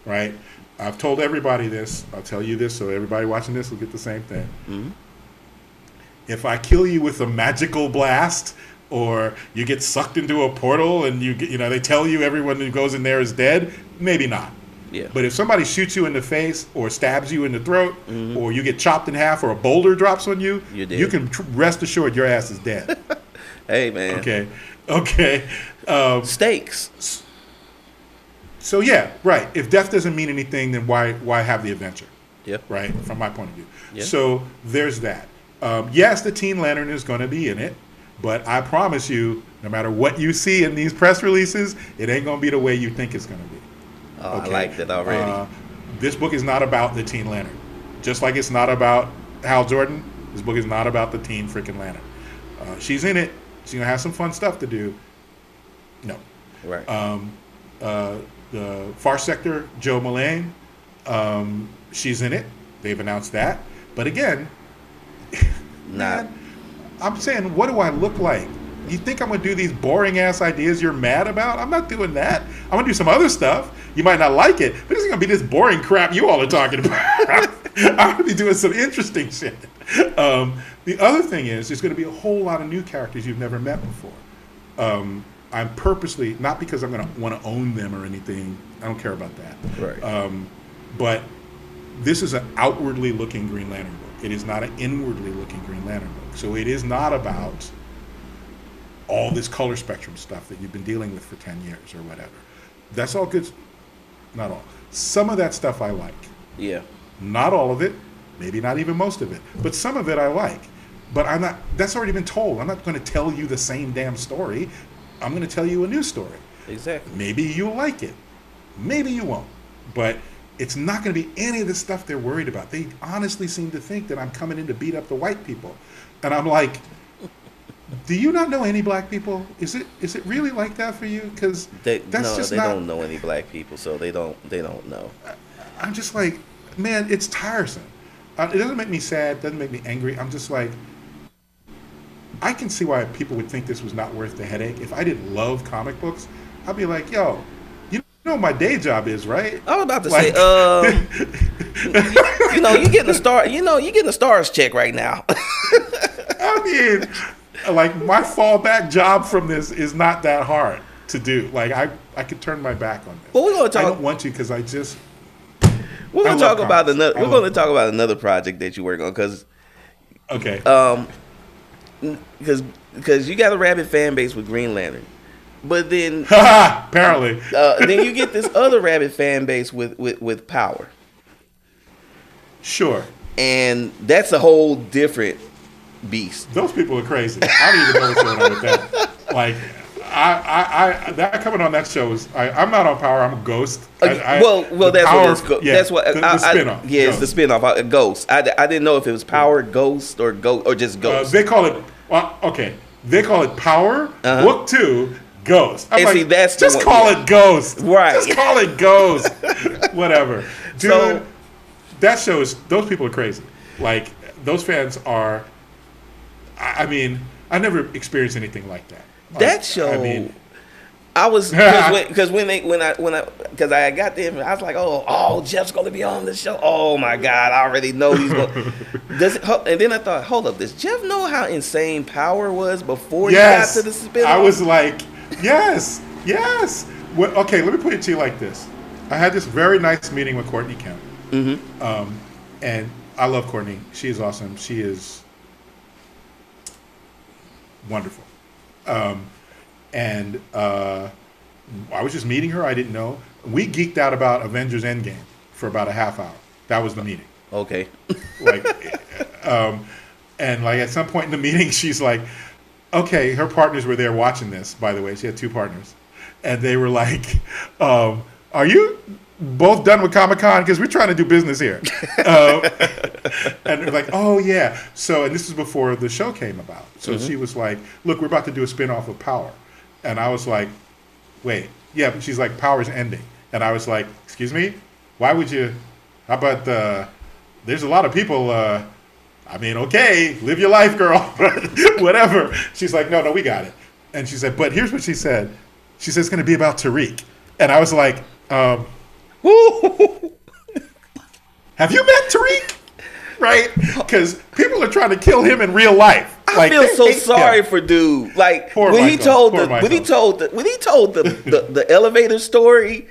Speaker 2: right? I've told everybody this. I'll tell you this, so everybody watching this will get the same thing mm-hmm. if I kill you with a magical blast, or you get sucked into a portal and you get, you know they tell you everyone who goes in there is dead, maybe not.
Speaker 1: Yeah.
Speaker 2: But if somebody shoots you in the face or stabs you in the throat, or you get chopped in half, or a boulder drops on you, you can tr- rest assured your ass is dead.
Speaker 1: Hey man.
Speaker 2: okay, okay. Um,
Speaker 1: Stakes.
Speaker 2: so yeah, right. If death doesn't mean anything, then why why have the adventure?
Speaker 1: Yeah.
Speaker 2: right? From my point of view.
Speaker 1: Yeah.
Speaker 2: So there's that. Um, yes, the Teen Lantern is going to be in it, but I promise you, no matter what you see in these press releases, it ain't going to be the way you think it's going to be.
Speaker 1: Oh, I
Speaker 2: Okay?
Speaker 1: like that already.
Speaker 2: Uh, this book is not about the Teen Lantern, just like it's not about Hal Jordan. This book is not about the Teen freaking Lantern. Uh, she's in it. She's gonna have some fun stuff to do. No,
Speaker 1: right.
Speaker 2: um, uh, the Far Sector, Jo Mullein, um, she's in it. They've announced that. But again,
Speaker 1: Not.
Speaker 2: man, I'm saying, what do I look like? You think I'm gonna do these boring ass ideas you're mad about? I'm not doing that. I'm gonna do some other stuff. You might not like it, but it's gonna be this boring crap you all are talking about. I'm gonna be doing some interesting shit. Um, the other thing is, there's gonna be a whole lot of new characters you've never met before. Um, I'm purposely not because I'm gonna want to own them or anything. I don't care about that.
Speaker 1: Right.
Speaker 2: Um, but this is an outwardly looking Green Lantern book. It is not an inwardly looking Green Lantern book. So it is not about all this color spectrum stuff that you've been dealing with for 10 years or whatever. That's all good. Not all. Some of that stuff I like.
Speaker 1: yeah.
Speaker 2: Not all of it, maybe not even most of it, but some of it I like. But I'm not, that's already been told. I'm not going to tell you the same damn story. I'm going to tell you a new story.
Speaker 1: Exactly.
Speaker 2: Maybe you'll like it. Maybe you won't. But it's not going to be any of the stuff they're worried about. They honestly seem to think that I'm coming in to beat up the white people. And I'm like, do you not know any black people? Is it is it really like that for you? Because that's
Speaker 1: no,
Speaker 2: just
Speaker 1: they
Speaker 2: not.
Speaker 1: don't know any black people, so they don't they don't know.
Speaker 2: I'm just like, man, it's tiresome. Uh, it doesn't make me sad. Doesn't make me angry. I'm just like, I can see why people would think this was not worth the headache. If I didn't love comic books, I'd be like, yo, you know what my day job is, right?
Speaker 1: I was about to
Speaker 2: Like-
Speaker 1: say, um, you know, you getting a star. You know, you getting a stars check right now.
Speaker 2: I mean, like my fallback job from this is not that hard to do. Like I, I could turn my back on this.
Speaker 1: Well, we're gonna
Speaker 2: I don't want to because I just
Speaker 1: we're gonna talk about another.
Speaker 2: I
Speaker 1: We're gonna talk about another project that you work on because
Speaker 2: okay.
Speaker 1: um because because you got a rabid fan base with Green Lantern, but then
Speaker 2: Apparently.
Speaker 1: uh, then you get this other rabid fan base with with with Power,
Speaker 2: Sure.
Speaker 1: and that's a whole different beast.
Speaker 2: Those people are crazy. I don't even know what's going on with that. Like, I, I, I that coming on that show is. I, I'm not on Power. I'm a Ghost. I, I-
Speaker 1: well, well, that's
Speaker 2: Power-
Speaker 1: what. Go-
Speaker 2: yeah,
Speaker 1: that's what
Speaker 2: the, the
Speaker 1: I, I-
Speaker 2: spinoff.
Speaker 1: yeah, it's the
Speaker 2: Ghost.
Speaker 1: spinoff. Uh, Ghost. I, I didn't know if it was Power, Ghost, or Ghost, or just
Speaker 2: Uh,
Speaker 1: Ghost.
Speaker 2: they call it. Well, okay. They call it Power.
Speaker 1: Uh-huh.
Speaker 2: Book two. Ghost. I'm
Speaker 1: And
Speaker 2: like,
Speaker 1: see, that's the
Speaker 2: just
Speaker 1: one-
Speaker 2: call
Speaker 1: yeah.
Speaker 2: it Ghost.
Speaker 1: Right.
Speaker 2: Just call it Ghost. Whatever, dude.
Speaker 1: So-
Speaker 2: that show is. Those people are crazy. Like those fans are. I, I mean, I never experienced anything like that. Like,
Speaker 1: that show.
Speaker 2: I mean,
Speaker 1: I was because when, when they when I when I because I got them I was like oh oh Jeff's gonna be on the show oh my god I already know he's going does it, and then I thought hold up does Jeff know how insane Power was before
Speaker 2: yes.
Speaker 1: he got to the spin
Speaker 2: I was like, yes, yes. Okay, let me put it to you like this. I had this very nice meeting with Courtney Kemp.
Speaker 1: Mm-hmm.
Speaker 2: Um, and I love Courtney. She is awesome. She is wonderful. Um, and uh, I was just meeting her. I didn't know. We geeked out about Avengers Endgame for about a half hour. That was the meeting.
Speaker 1: okay
Speaker 2: Like, um, and like at some point in the meeting, she's like, okay, her partners were there watching this, by the way. She had two partners. And they were like, um, are you both done with Comic Con? Because we're trying to do business here. um, and they're like, oh, yeah. So, and this is before the show came about. So she was like, look, we're about to do a spin off of Power. And I was like, wait, yeah, but she's like, Power's ending. And I was like, excuse me? Why would you? How about, uh, there's a lot of people, uh, I mean, okay, live your life, girl. Whatever. She's like, no, no, we got it. And she said, but here's what she said. She said it's going to be about Tariq. And I was like, um, have you met Tariq? Right? Because people are trying to kill him in real life.
Speaker 1: I
Speaker 2: Like,
Speaker 1: feel so sorry
Speaker 2: him.
Speaker 1: for dude. Like
Speaker 2: Poor
Speaker 1: when he told
Speaker 2: Poor
Speaker 1: the when he told the when he told the, the the elevator story,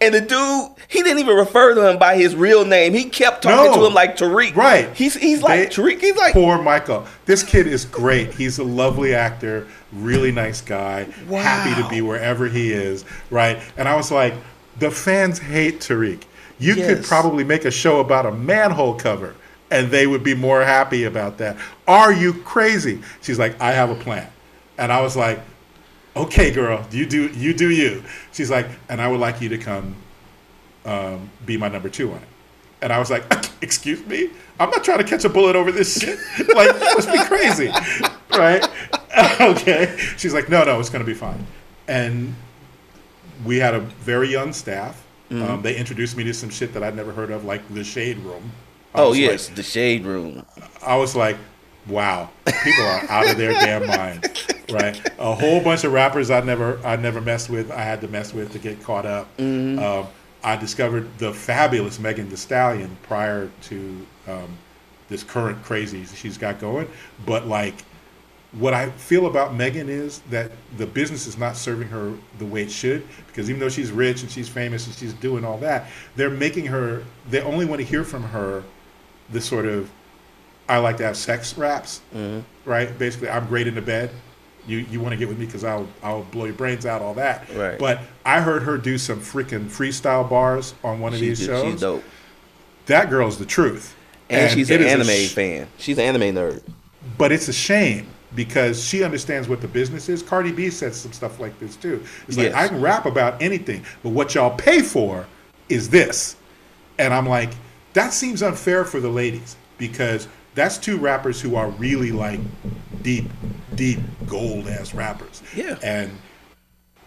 Speaker 1: and the dude he didn't even refer to him by his real name. He kept talking
Speaker 2: No.
Speaker 1: to him like Tariq.
Speaker 2: Right.
Speaker 1: He's he's like
Speaker 2: They-
Speaker 1: Tariq. He's like
Speaker 2: Poor Michael. This kid is great. He's a lovely actor, really nice guy, happy to be wherever he is, right? And I was like, the fans hate Tariq. You could probably make a show about a manhole cover and they would be more happy about that. Are you crazy? She's like, I have a plan. And I was like, okay, girl, you do you do you. She's like, and I would like you to come um, be my number two on it. And I was like, excuse me? I'm not trying to catch a bullet over this shit. Like, you must be crazy. Right? okay. She's like, no, no, it's going to be fine. And we had a very young staff.
Speaker 1: Mm-hmm.
Speaker 2: Um, they introduced me to some shit that I'd never heard of, like the Shade Room. I
Speaker 1: oh
Speaker 2: was like-
Speaker 1: yes, the shade room.
Speaker 2: I was like, wow, people are out of their damn mind, right? A whole bunch of rappers I never I never messed with. I had to mess with to get caught up. Um, I discovered the fabulous Megan Thee Stallion prior to um, this current crazy she's got going. But like, what I feel about Megan is that the business is not serving her the way it should because even though she's rich and she's famous and she's doing all that, they're making her. They only want to hear from her the sort of I like to have sex raps, mm-hmm. right? Basically, I'm great in the bed. You you want to get with me because I'll I'll blow your brains out, all that.
Speaker 1: Right.
Speaker 2: But I heard her do some freaking freestyle bars on one of
Speaker 1: She
Speaker 2: these
Speaker 1: did-
Speaker 2: shows.
Speaker 1: she's dope,
Speaker 2: That girl's the truth.
Speaker 1: and, she's an anime
Speaker 2: sh-
Speaker 1: fan. She's an anime nerd.
Speaker 2: but it's a shame because she understands what the business is. Cardi B said some stuff like this too. It's like
Speaker 1: Yes.
Speaker 2: I can rap about anything, but what y'all pay for is this. And I'm like, that seems unfair for the ladies because that's two rappers who are really like deep, deep gold ass rappers.
Speaker 1: Yeah.
Speaker 2: And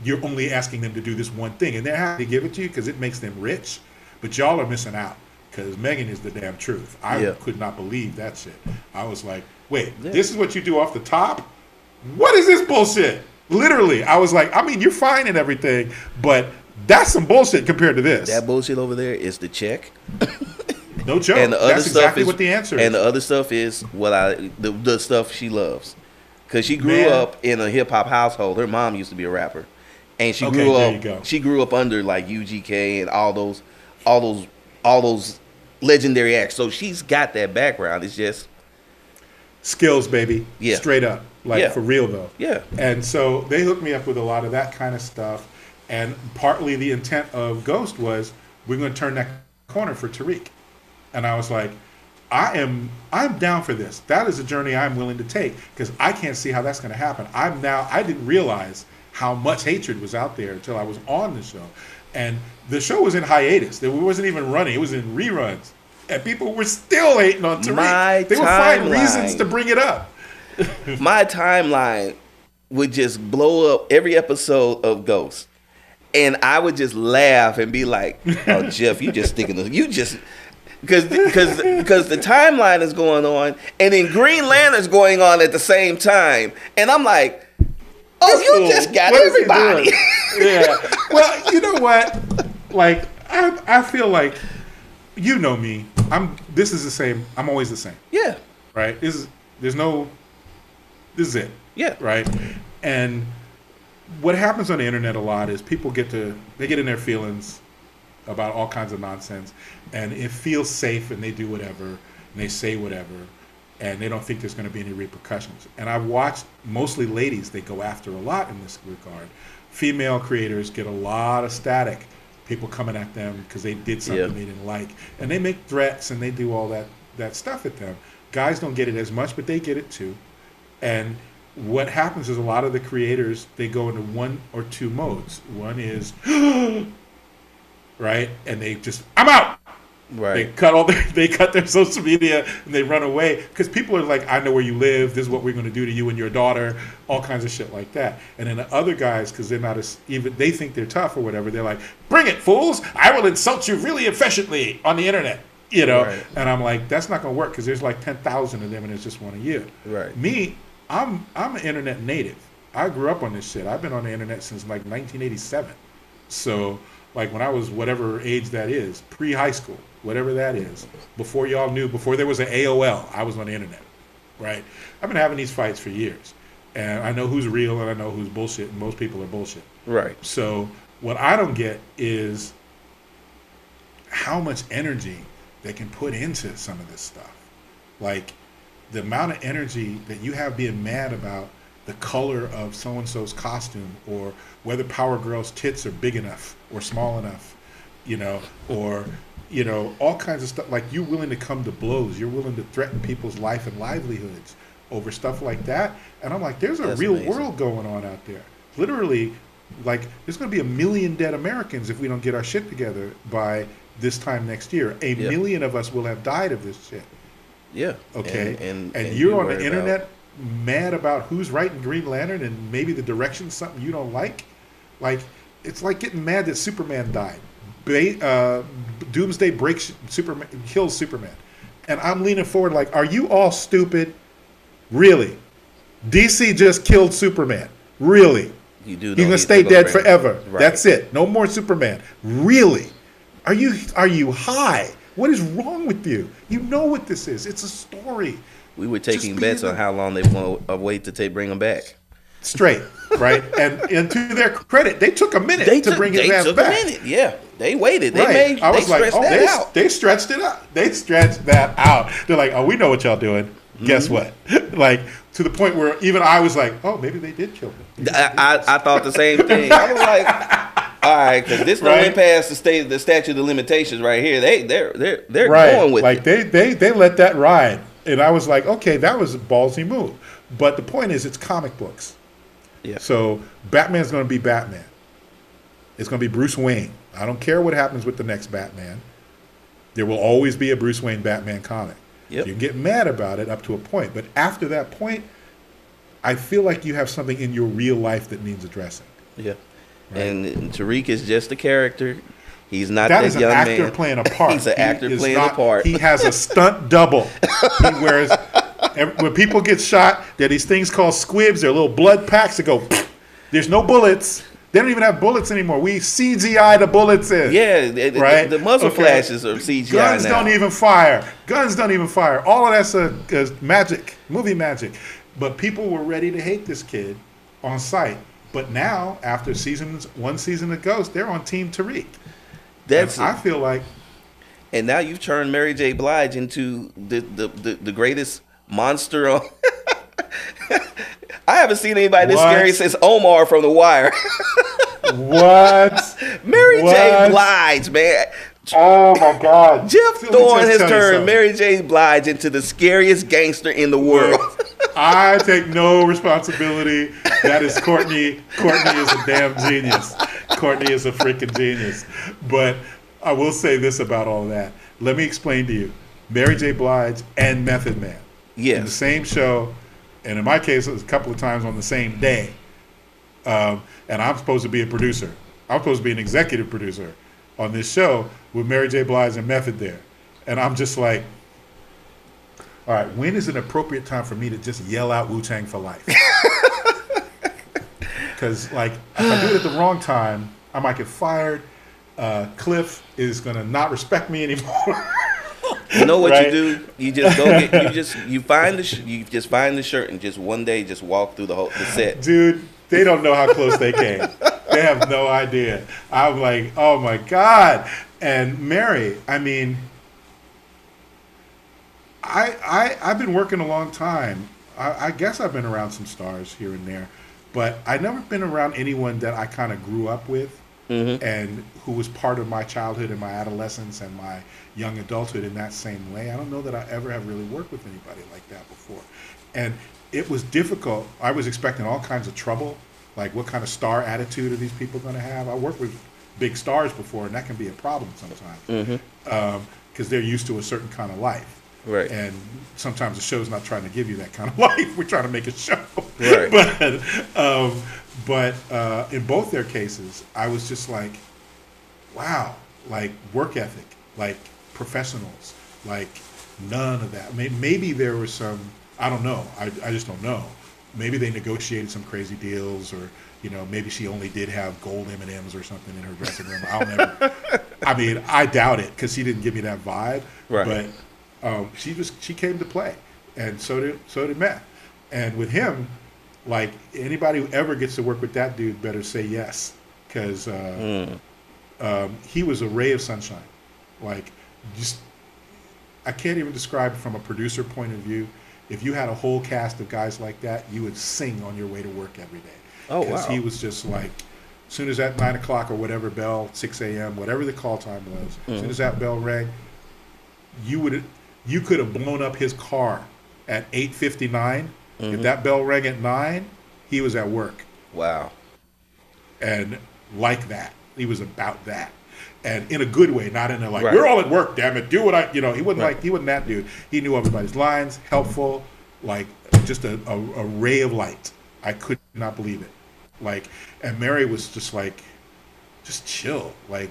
Speaker 2: you're only asking them to do this one thing, and they're happy to give it to you because it makes them rich. But y'all are missing out because Megan is the damn truth. I
Speaker 1: Yeah.
Speaker 2: could not believe that shit. I was like, wait,
Speaker 1: Yeah.
Speaker 2: this is what you do off the top? What is this bullshit? Literally, I was like, I mean, you're fine and everything, but that's some bullshit compared to this.
Speaker 1: That bullshit over there is the check,
Speaker 2: no joke.
Speaker 1: and the other
Speaker 2: that's
Speaker 1: stuff
Speaker 2: exactly
Speaker 1: is
Speaker 2: what the answer is.
Speaker 1: And the other stuff is what I the, the stuff she loves, because she grew
Speaker 2: Man.
Speaker 1: up in a hip hop household. Her mom used to be a rapper, and she
Speaker 2: Okay,
Speaker 1: grew up. She grew up under like UGK and all those, all those, all those legendary acts. So she's got that background. It's just
Speaker 2: Skills, baby.
Speaker 1: Yeah.
Speaker 2: Straight up. like
Speaker 1: Yeah.
Speaker 2: for real though.
Speaker 1: Yeah.
Speaker 2: And so they hooked me up with a lot of that kind of stuff. And partly the intent of Ghost was we're going to turn that corner for Tariq. And I was like, I am I'm down for this. That is a journey I'm willing to take because I can't see how that's going to happen. I'm now I didn't realize how much hatred was out there until I was on the show. And the show was in hiatus. It wasn't even running. It was in reruns. And people were still hating on Tariq.
Speaker 1: My
Speaker 2: they would find reasons to bring it up.
Speaker 1: my timeline would just blow up every episode of Ghost, and I would just laugh and be like, "Oh, Jeff, you just thinking of you just." Because because because the timeline is going on, and then Green Lantern's going on at the same time, and I'm like, "Oh, you
Speaker 2: Cool.
Speaker 1: just got
Speaker 2: What
Speaker 1: everybody."
Speaker 2: yeah. Well, you know what? Like, I, I feel like, you know me. I'm. This is the same. I'm always the same,
Speaker 1: yeah,
Speaker 2: right? This is. There's no. This is it,
Speaker 1: yeah,
Speaker 2: right? And what happens on the internet a lot is people get to they get in their feelings about all kinds of nonsense, and it feels safe, and they do whatever, and they say whatever, and they don't think there's going to be any repercussions. And I've watched mostly ladies they go after a lot in this regard. Female creators get a lot of static, people coming at them because they did something
Speaker 1: Yeah.
Speaker 2: they didn't like, and they make threats and they do all that that stuff at them. Guys don't get it as much, but they get it too. And what happens is a lot of the creators they go into one or two modes. One is right, and they just I'm out. They cut all their they cut their social media and they run away because people are like, I know where you live. This is what we're going to do to you and your daughter. All kinds of shit like that. And then the other guys, because they're not as even they think they're tough or whatever. They're like, Bring it, fools! I will insult you really efficiently on the internet. You know,
Speaker 1: Right.
Speaker 2: and I'm like, that's not going to work because there's like ten thousand of them and it's just one of you.
Speaker 1: Right.
Speaker 2: Me, I'm I'm an internet native. I grew up on this shit. I've been on the internet since like 1987. So, like when I was whatever age that is, pre high school, whatever that is, before y'all knew, before there was an AOL, I was on the internet, right? I've been having these fights for years, and I know who's real and I know who's bullshit, and most people are bullshit.
Speaker 1: right.
Speaker 2: So, what I don't get is how much energy they can put into some of this stuff. Like the amount of energy that you have being mad about the color of so and so's costume or whether Power Girl's tits are big enough or small enough, you know, or you know, all kinds of stuff. Like you're willing to come to blows. You're willing to threaten people's life and livelihoods over stuff like that. And I'm like, there's a
Speaker 1: That's
Speaker 2: real
Speaker 1: amazing.
Speaker 2: world going on out there. Literally, like there's going to be a million dead Americans if we don't get our shit together by this time next year. A
Speaker 1: Yeah.
Speaker 2: million of us will have died of this shit.
Speaker 1: Yeah.
Speaker 2: Okay,
Speaker 1: And, and,
Speaker 2: and,
Speaker 1: and
Speaker 2: you're on the
Speaker 1: worry about-
Speaker 2: internet mad about who's writing Green Lantern and maybe the direction's something you don't like. Like it's like getting mad that Superman died. Ba- uh, Doomsday breaks Superman, kills Superman, and I'm leaning forward like, are you all stupid? Really? DC just killed Superman. Really?
Speaker 1: You do. know
Speaker 2: He's gonna stay dead forever.
Speaker 1: Right.
Speaker 2: That's it. No more Superman. Really? Are you are you high? What is wrong with you? You know what this is. It's a story.
Speaker 1: We were taking
Speaker 2: be
Speaker 1: bets on how long they want to wait to take bring them back.
Speaker 2: Straight, right? and and to their credit, they took a minute
Speaker 1: They
Speaker 2: to
Speaker 1: took,
Speaker 2: bring his
Speaker 1: they
Speaker 2: ass
Speaker 1: took
Speaker 2: back.
Speaker 1: a minute. Yeah, they waited. They
Speaker 2: right.
Speaker 1: made.
Speaker 2: I
Speaker 1: they
Speaker 2: was like,
Speaker 1: stretched
Speaker 2: oh, they,
Speaker 1: out.
Speaker 2: they stretched it out. They stretched that out. They're like, oh, we know what y'all doing. Guess mm-hmm. what? like to the point where even I was like, oh, maybe they did kill him.
Speaker 1: I, I, I thought the same thing. I was like, all right, because this don't
Speaker 2: Right.
Speaker 1: went past the state the statute of limitations right here. They they're they're they're
Speaker 2: right.
Speaker 1: going with
Speaker 2: like
Speaker 1: it.
Speaker 2: they they they let that ride, and I was like, okay, that was a ballsy move. But the point is, it's comic books.
Speaker 1: Yeah.
Speaker 2: So Batman's going to be Batman. It's going to be Bruce Wayne. I don't care what happens with the next Batman. There will always be a Bruce Wayne Batman comic.
Speaker 1: Yep.
Speaker 2: You can get mad about it up to a point, but after that point, I feel like you have something in your real life that needs addressing.
Speaker 1: Yeah. And Tariq is just a character. He's not
Speaker 2: That
Speaker 1: that,
Speaker 2: is an actor
Speaker 1: man.
Speaker 2: playing a part.
Speaker 1: He's an
Speaker 2: He
Speaker 1: actor playing
Speaker 2: not-
Speaker 1: a part.
Speaker 2: He has a stunt double. he wears ev- when people get shot. There are these things called squibs. They're little blood packs that go. There's no bullets. They don't even have bullets anymore. We CGI the bullets in.
Speaker 1: yeah, the, the-
Speaker 2: right.
Speaker 1: the muzzle
Speaker 2: Okay.
Speaker 1: flashes are CGI
Speaker 2: Guns
Speaker 1: now.
Speaker 2: don't even fire. Guns don't even fire. All of that's a, a magic, movie magic. But people were ready to hate this kid on sight. But now, after seasons, one season of Ghost, they're on Team Tariq.
Speaker 1: That's
Speaker 2: And I feel like
Speaker 1: and now you've turned Mary J. Blige into the the, the, the greatest monster on. I haven't seen anybody this
Speaker 2: What?
Speaker 1: scary since Omar from The Wire.
Speaker 2: What?
Speaker 1: Mary J. Blige, man.
Speaker 2: Oh my God.
Speaker 1: Jeff Thorne has turned. Mary J. Blige into the scariest gangster in the world.
Speaker 2: I take no responsibility. That is Courtney. Courtney is a damn genius. Courtney is a freaking genius. But I will say this about all that. Let me explain to you. Mary J. Blige and Method Man. In the same show, and in my case, it was a couple of times on the same day. Um, and I'm supposed to be a producer. I'm supposed to be an executive producer on this show with Mary J. Blige and Method there. And I'm just like, all right, when is an appropriate time for me to just yell out Wu Tang for life? Because, like, if I do it at the wrong time, I might get fired. Uh, Cliff is going to not respect me anymore.
Speaker 1: You know what
Speaker 2: Right.
Speaker 1: you do? You just go get you just you find the sh- you just find the shirt and just one day just walk through the whole the set.
Speaker 2: Dude, they don't know how close they came. They have no idea. I'm like, oh my God. And Mary, I mean, I, I, I've been working a long time. I, I guess I've been around some stars here and there, but I've never been around anyone that I kind of grew up with Mm-hmm. and who was part of my childhood and my adolescence and my young adulthood in that same way. I don't know that I ever have really worked with anybody like that before. And it was difficult. I was expecting all kinds of trouble, like what kind of star attitude are these people going to have? I worked with big stars before, and that can be a problem sometimes mm-hmm. um, because they're used to a certain kind of life.
Speaker 1: Right.
Speaker 2: And sometimes the show's not trying to give you that kind of life. We're trying to make a show.
Speaker 1: Right.
Speaker 2: but um, but uh, in both their cases, I was just like, wow, like work ethic, like professionals, like none of that. Maybe there was some, I don't know. I, I just don't know. Maybe they negotiated some crazy deals, or you know, maybe she only did have gold M and M's or something in her dressing room. I'll never. I mean, I doubt it because she didn't give me that vibe.
Speaker 1: Right.
Speaker 2: But um, she just she came to play, and so did so did Matt. And with him, like anybody who ever gets to work with that dude better say yes, because uh, um, he was a ray of sunshine. Like just I can't even describe it from a producer point of view. If you had a whole cast of guys like that, you would sing on your way to work every day.
Speaker 1: Oh, wow.
Speaker 2: he was just like, as soon as that nine o'clock or whatever bell, six a.m., whatever the call time was, as soon as that bell rang, you would you could have blown up his car at eight fifty nine. If mm-hmm. that bell rang at nine, he was at work
Speaker 1: Wow.
Speaker 2: and like that. He was about that. And in a good way, not in a like,
Speaker 1: Right.
Speaker 2: we're all at work, damn it, do what I, you know, he wasn't
Speaker 1: Right.
Speaker 2: like, he wasn't that dude. He knew everybody's lines, helpful, like just a, a, a ray of light. I could not believe it. Like, and Mary was just like, just chill, like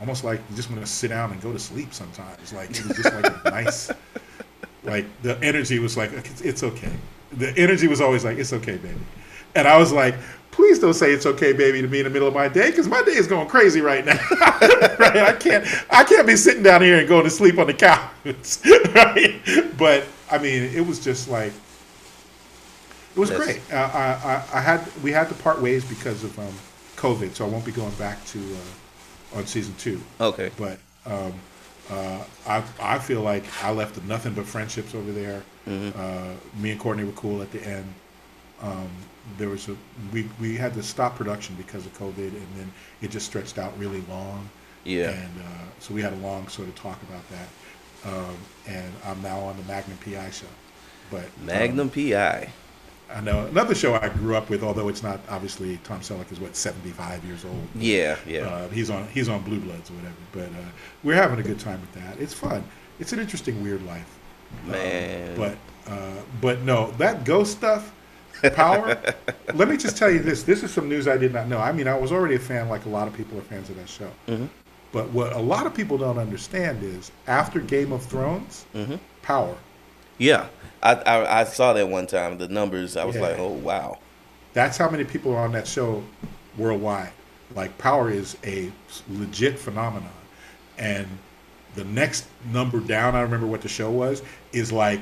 Speaker 2: almost like you just want to sit down and go to sleep sometimes. Like, it was just like a nice, like the energy was like, it's, it's okay. The energy was always like, it's okay, baby. And I was like, please don't say it's okay, baby, to me in the middle of my day, because my day is going crazy right now. right? I can't, I can't be sitting down here and going to sleep on the couch. right? But I mean, it was just like, it was
Speaker 1: Yes.
Speaker 2: great. Uh, I, I, I had, we had to part ways because of um, COVID, so I won't be going back to uh, on season two
Speaker 1: Okay.
Speaker 2: but um, uh, I I feel like I left nothing but friendships over there.
Speaker 1: Mm-hmm.
Speaker 2: Uh, me and Courtney were cool at the end. Um, there was a we we had to stop production because of COVID, and then it just stretched out really long.
Speaker 1: Yeah.
Speaker 2: And uh, so we had a long sort of talk about that. Um, and I'm now on the Magnum PI show. But um,
Speaker 1: Magnum PI.
Speaker 2: I know another show I grew up with, although it's not obviously Tom Selleck is what 75 years old.
Speaker 1: Yeah, yeah.
Speaker 2: Uh, he's on he's on Blue Bloods or whatever. But uh, we're having a good time with that. It's fun. It's an interesting, weird life. Um, but uh, but no, that ghost stuff, power. let me just tell you this. This is some news I did not know. I mean, I was already a fan, like a lot of people are fans of that show.
Speaker 1: Mm-hmm.
Speaker 2: But what a lot of people don't understand is after Game of Thrones,
Speaker 1: Mm-hmm.
Speaker 2: power.
Speaker 1: yeah. I, I I saw that one time. The numbers. I was
Speaker 2: Yeah.
Speaker 1: like, oh wow.
Speaker 2: That's how many people are on that show worldwide. Like Power is a legit phenomenon, and the next number down, I remember what the show was, is like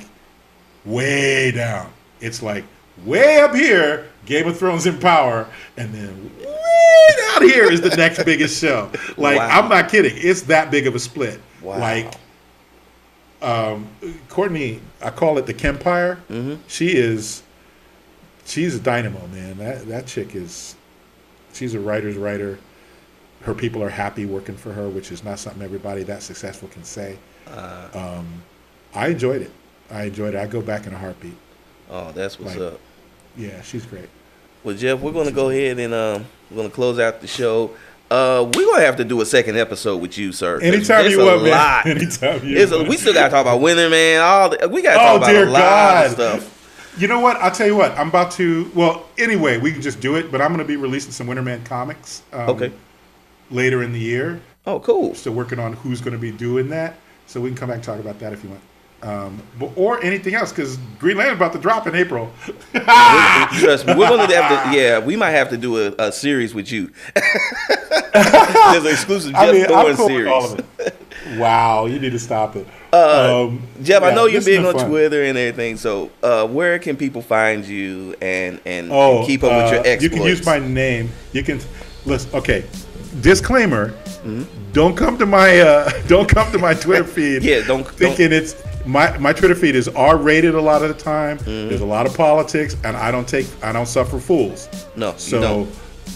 Speaker 2: way down. It's like way up here, Game of Thrones in Power, and then way down here is the next biggest show. Like
Speaker 1: Wow.
Speaker 2: I'm not kidding, it's that big of a split.
Speaker 1: Wow.
Speaker 2: Like um, Courtney, I call it the Kempire. She is she's a dynamo, man. That that chick is, she's a writer's writer. Her people are happy working for her, which is not something everybody that successful can say.
Speaker 1: Uh,
Speaker 2: Um, I enjoyed it. I enjoyed it. I go back in a heartbeat.
Speaker 1: oh, that's what's
Speaker 2: Like-
Speaker 1: up.
Speaker 2: Yeah, she's great.
Speaker 1: Well, Jeff, we're gonna go ahead and um, we're gonna close out the show. Uh, we're gonna have to do a second episode with you, sir.
Speaker 2: Anytime you
Speaker 1: a
Speaker 2: want, man.
Speaker 1: lot.
Speaker 2: Anytime you
Speaker 1: a-
Speaker 2: want.
Speaker 1: we still gotta talk about Winterman. All the, we gotta
Speaker 2: Oh,
Speaker 1: talk about a lot
Speaker 2: God.
Speaker 1: of stuff.
Speaker 2: You know what? I'll tell you what. I'm about to. Well, anyway, we can just do it. But I'm going to be releasing some Winterman comics. Um,
Speaker 1: Okay.
Speaker 2: Later in the year.
Speaker 1: Oh, cool.
Speaker 2: Still working on who's going to be doing that. So we can come back and talk about that if you want. Um, or anything else because Green Lantern's about to drop in April.
Speaker 1: Trust me, we're gonna have to. Yeah, we might have to do a, a series with you. There's an exclusive Jeff
Speaker 2: I mean,
Speaker 1: Thorne
Speaker 2: cool
Speaker 1: series.
Speaker 2: with all of it. Wow, you need to stop it.
Speaker 1: Uh,
Speaker 2: Um,
Speaker 1: Jeff, I know you're big on
Speaker 2: fun.
Speaker 1: Twitter and everything. So, uh, where can people find you and and,
Speaker 2: Oh,
Speaker 1: and keep up with your
Speaker 2: uh,
Speaker 1: exploits?
Speaker 2: You can use my name. You can listen. Okay, disclaimer:
Speaker 1: Mm-hmm.
Speaker 2: Don't come to my uh, don't come to my Twitter feed.
Speaker 1: Yeah, don't- don't-
Speaker 2: thinking it's my my Twitter feed is R rated a lot of the time.
Speaker 1: Mm-hmm.
Speaker 2: There's a lot of politics, and I don't take I don't suffer fools.
Speaker 1: No,
Speaker 2: So,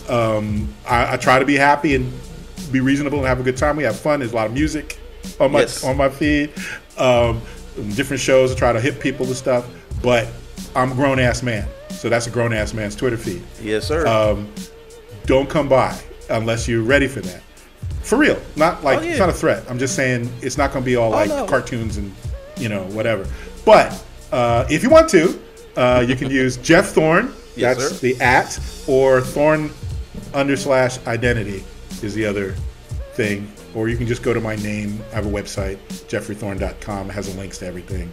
Speaker 2: um, I, I try to be happy and be reasonable and have a good time. We have fun. There's a lot of music on my
Speaker 1: Yes.
Speaker 2: on my feed. Um, different shows. I try to hit people with stuff, but I'm a grown ass man, so that's a grown ass man's Twitter feed.
Speaker 1: Yes, sir.
Speaker 2: Um, don't come by unless you're ready for that. For real, not like
Speaker 1: Oh, yeah.
Speaker 2: it's not a threat. I'm just saying it's not going to be all like
Speaker 1: no.
Speaker 2: cartoons and you know whatever. But uh, if you want to, uh, you can use Jeff Thorne.
Speaker 1: Yes,
Speaker 2: that's
Speaker 1: sir.
Speaker 2: the at or Thorne under slash identity is the other thing. Or you can just go to my name. I have a website, geoffreythorne.com. It has the links to everything.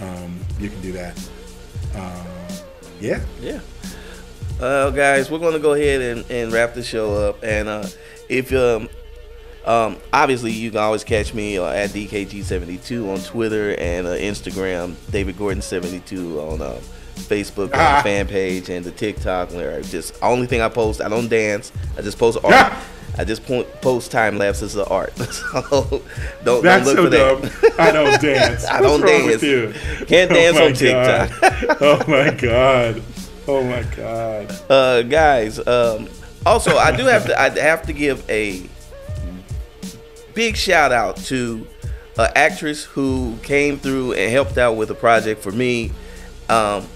Speaker 2: Um, you can do that. Uh, yeah.
Speaker 1: Yeah. Uh, guys, we're gonna go ahead and, and wrap the show up. And uh, if um, um, obviously you can always catch me uh, at DKG72 on Twitter and uh, Instagram, David Gorden 72 on uh, Facebook
Speaker 2: Ah.
Speaker 1: fan page and the TikTok. Where I just only thing I post, I don't dance. I just post art.
Speaker 2: Ah.
Speaker 1: I just point, post time lapses of art. so don't,
Speaker 2: That's
Speaker 1: don't
Speaker 2: so
Speaker 1: for
Speaker 2: dumb.
Speaker 1: that.
Speaker 2: I don't dance.
Speaker 1: I
Speaker 2: What's
Speaker 1: don't dance.
Speaker 2: With you?
Speaker 1: Can't dance
Speaker 2: my
Speaker 1: on TikTok.
Speaker 2: Oh my god. Oh my god.
Speaker 1: uh, guys. Um, also, I do have to. I have to give a big shout out to an actress who came through and helped out with a project for me. Um,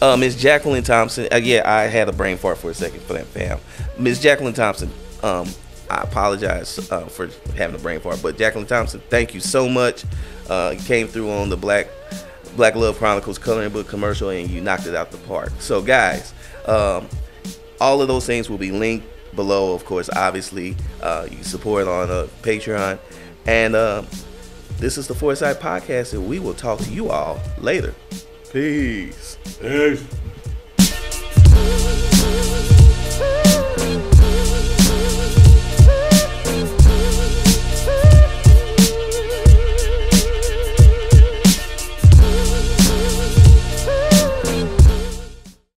Speaker 1: uh, Miss Jacqueline Thompson. Uh, yeah, I had a brain fart for a second for that fam. Miss Jacqueline Thompson. Um, I apologize uh, for having a brain fart, but Jacqueline Thompson, thank you so much. Uh, came through on the Black Black Love Chronicles coloring book commercial, and you knocked it out the park. So, guys, um, all of those things will be linked below, of course. Obviously, uh, you support on uh, Patreon, and uh, this is the 4Sight Podcast, and we will talk to you all later. Peace.
Speaker 2: Peace.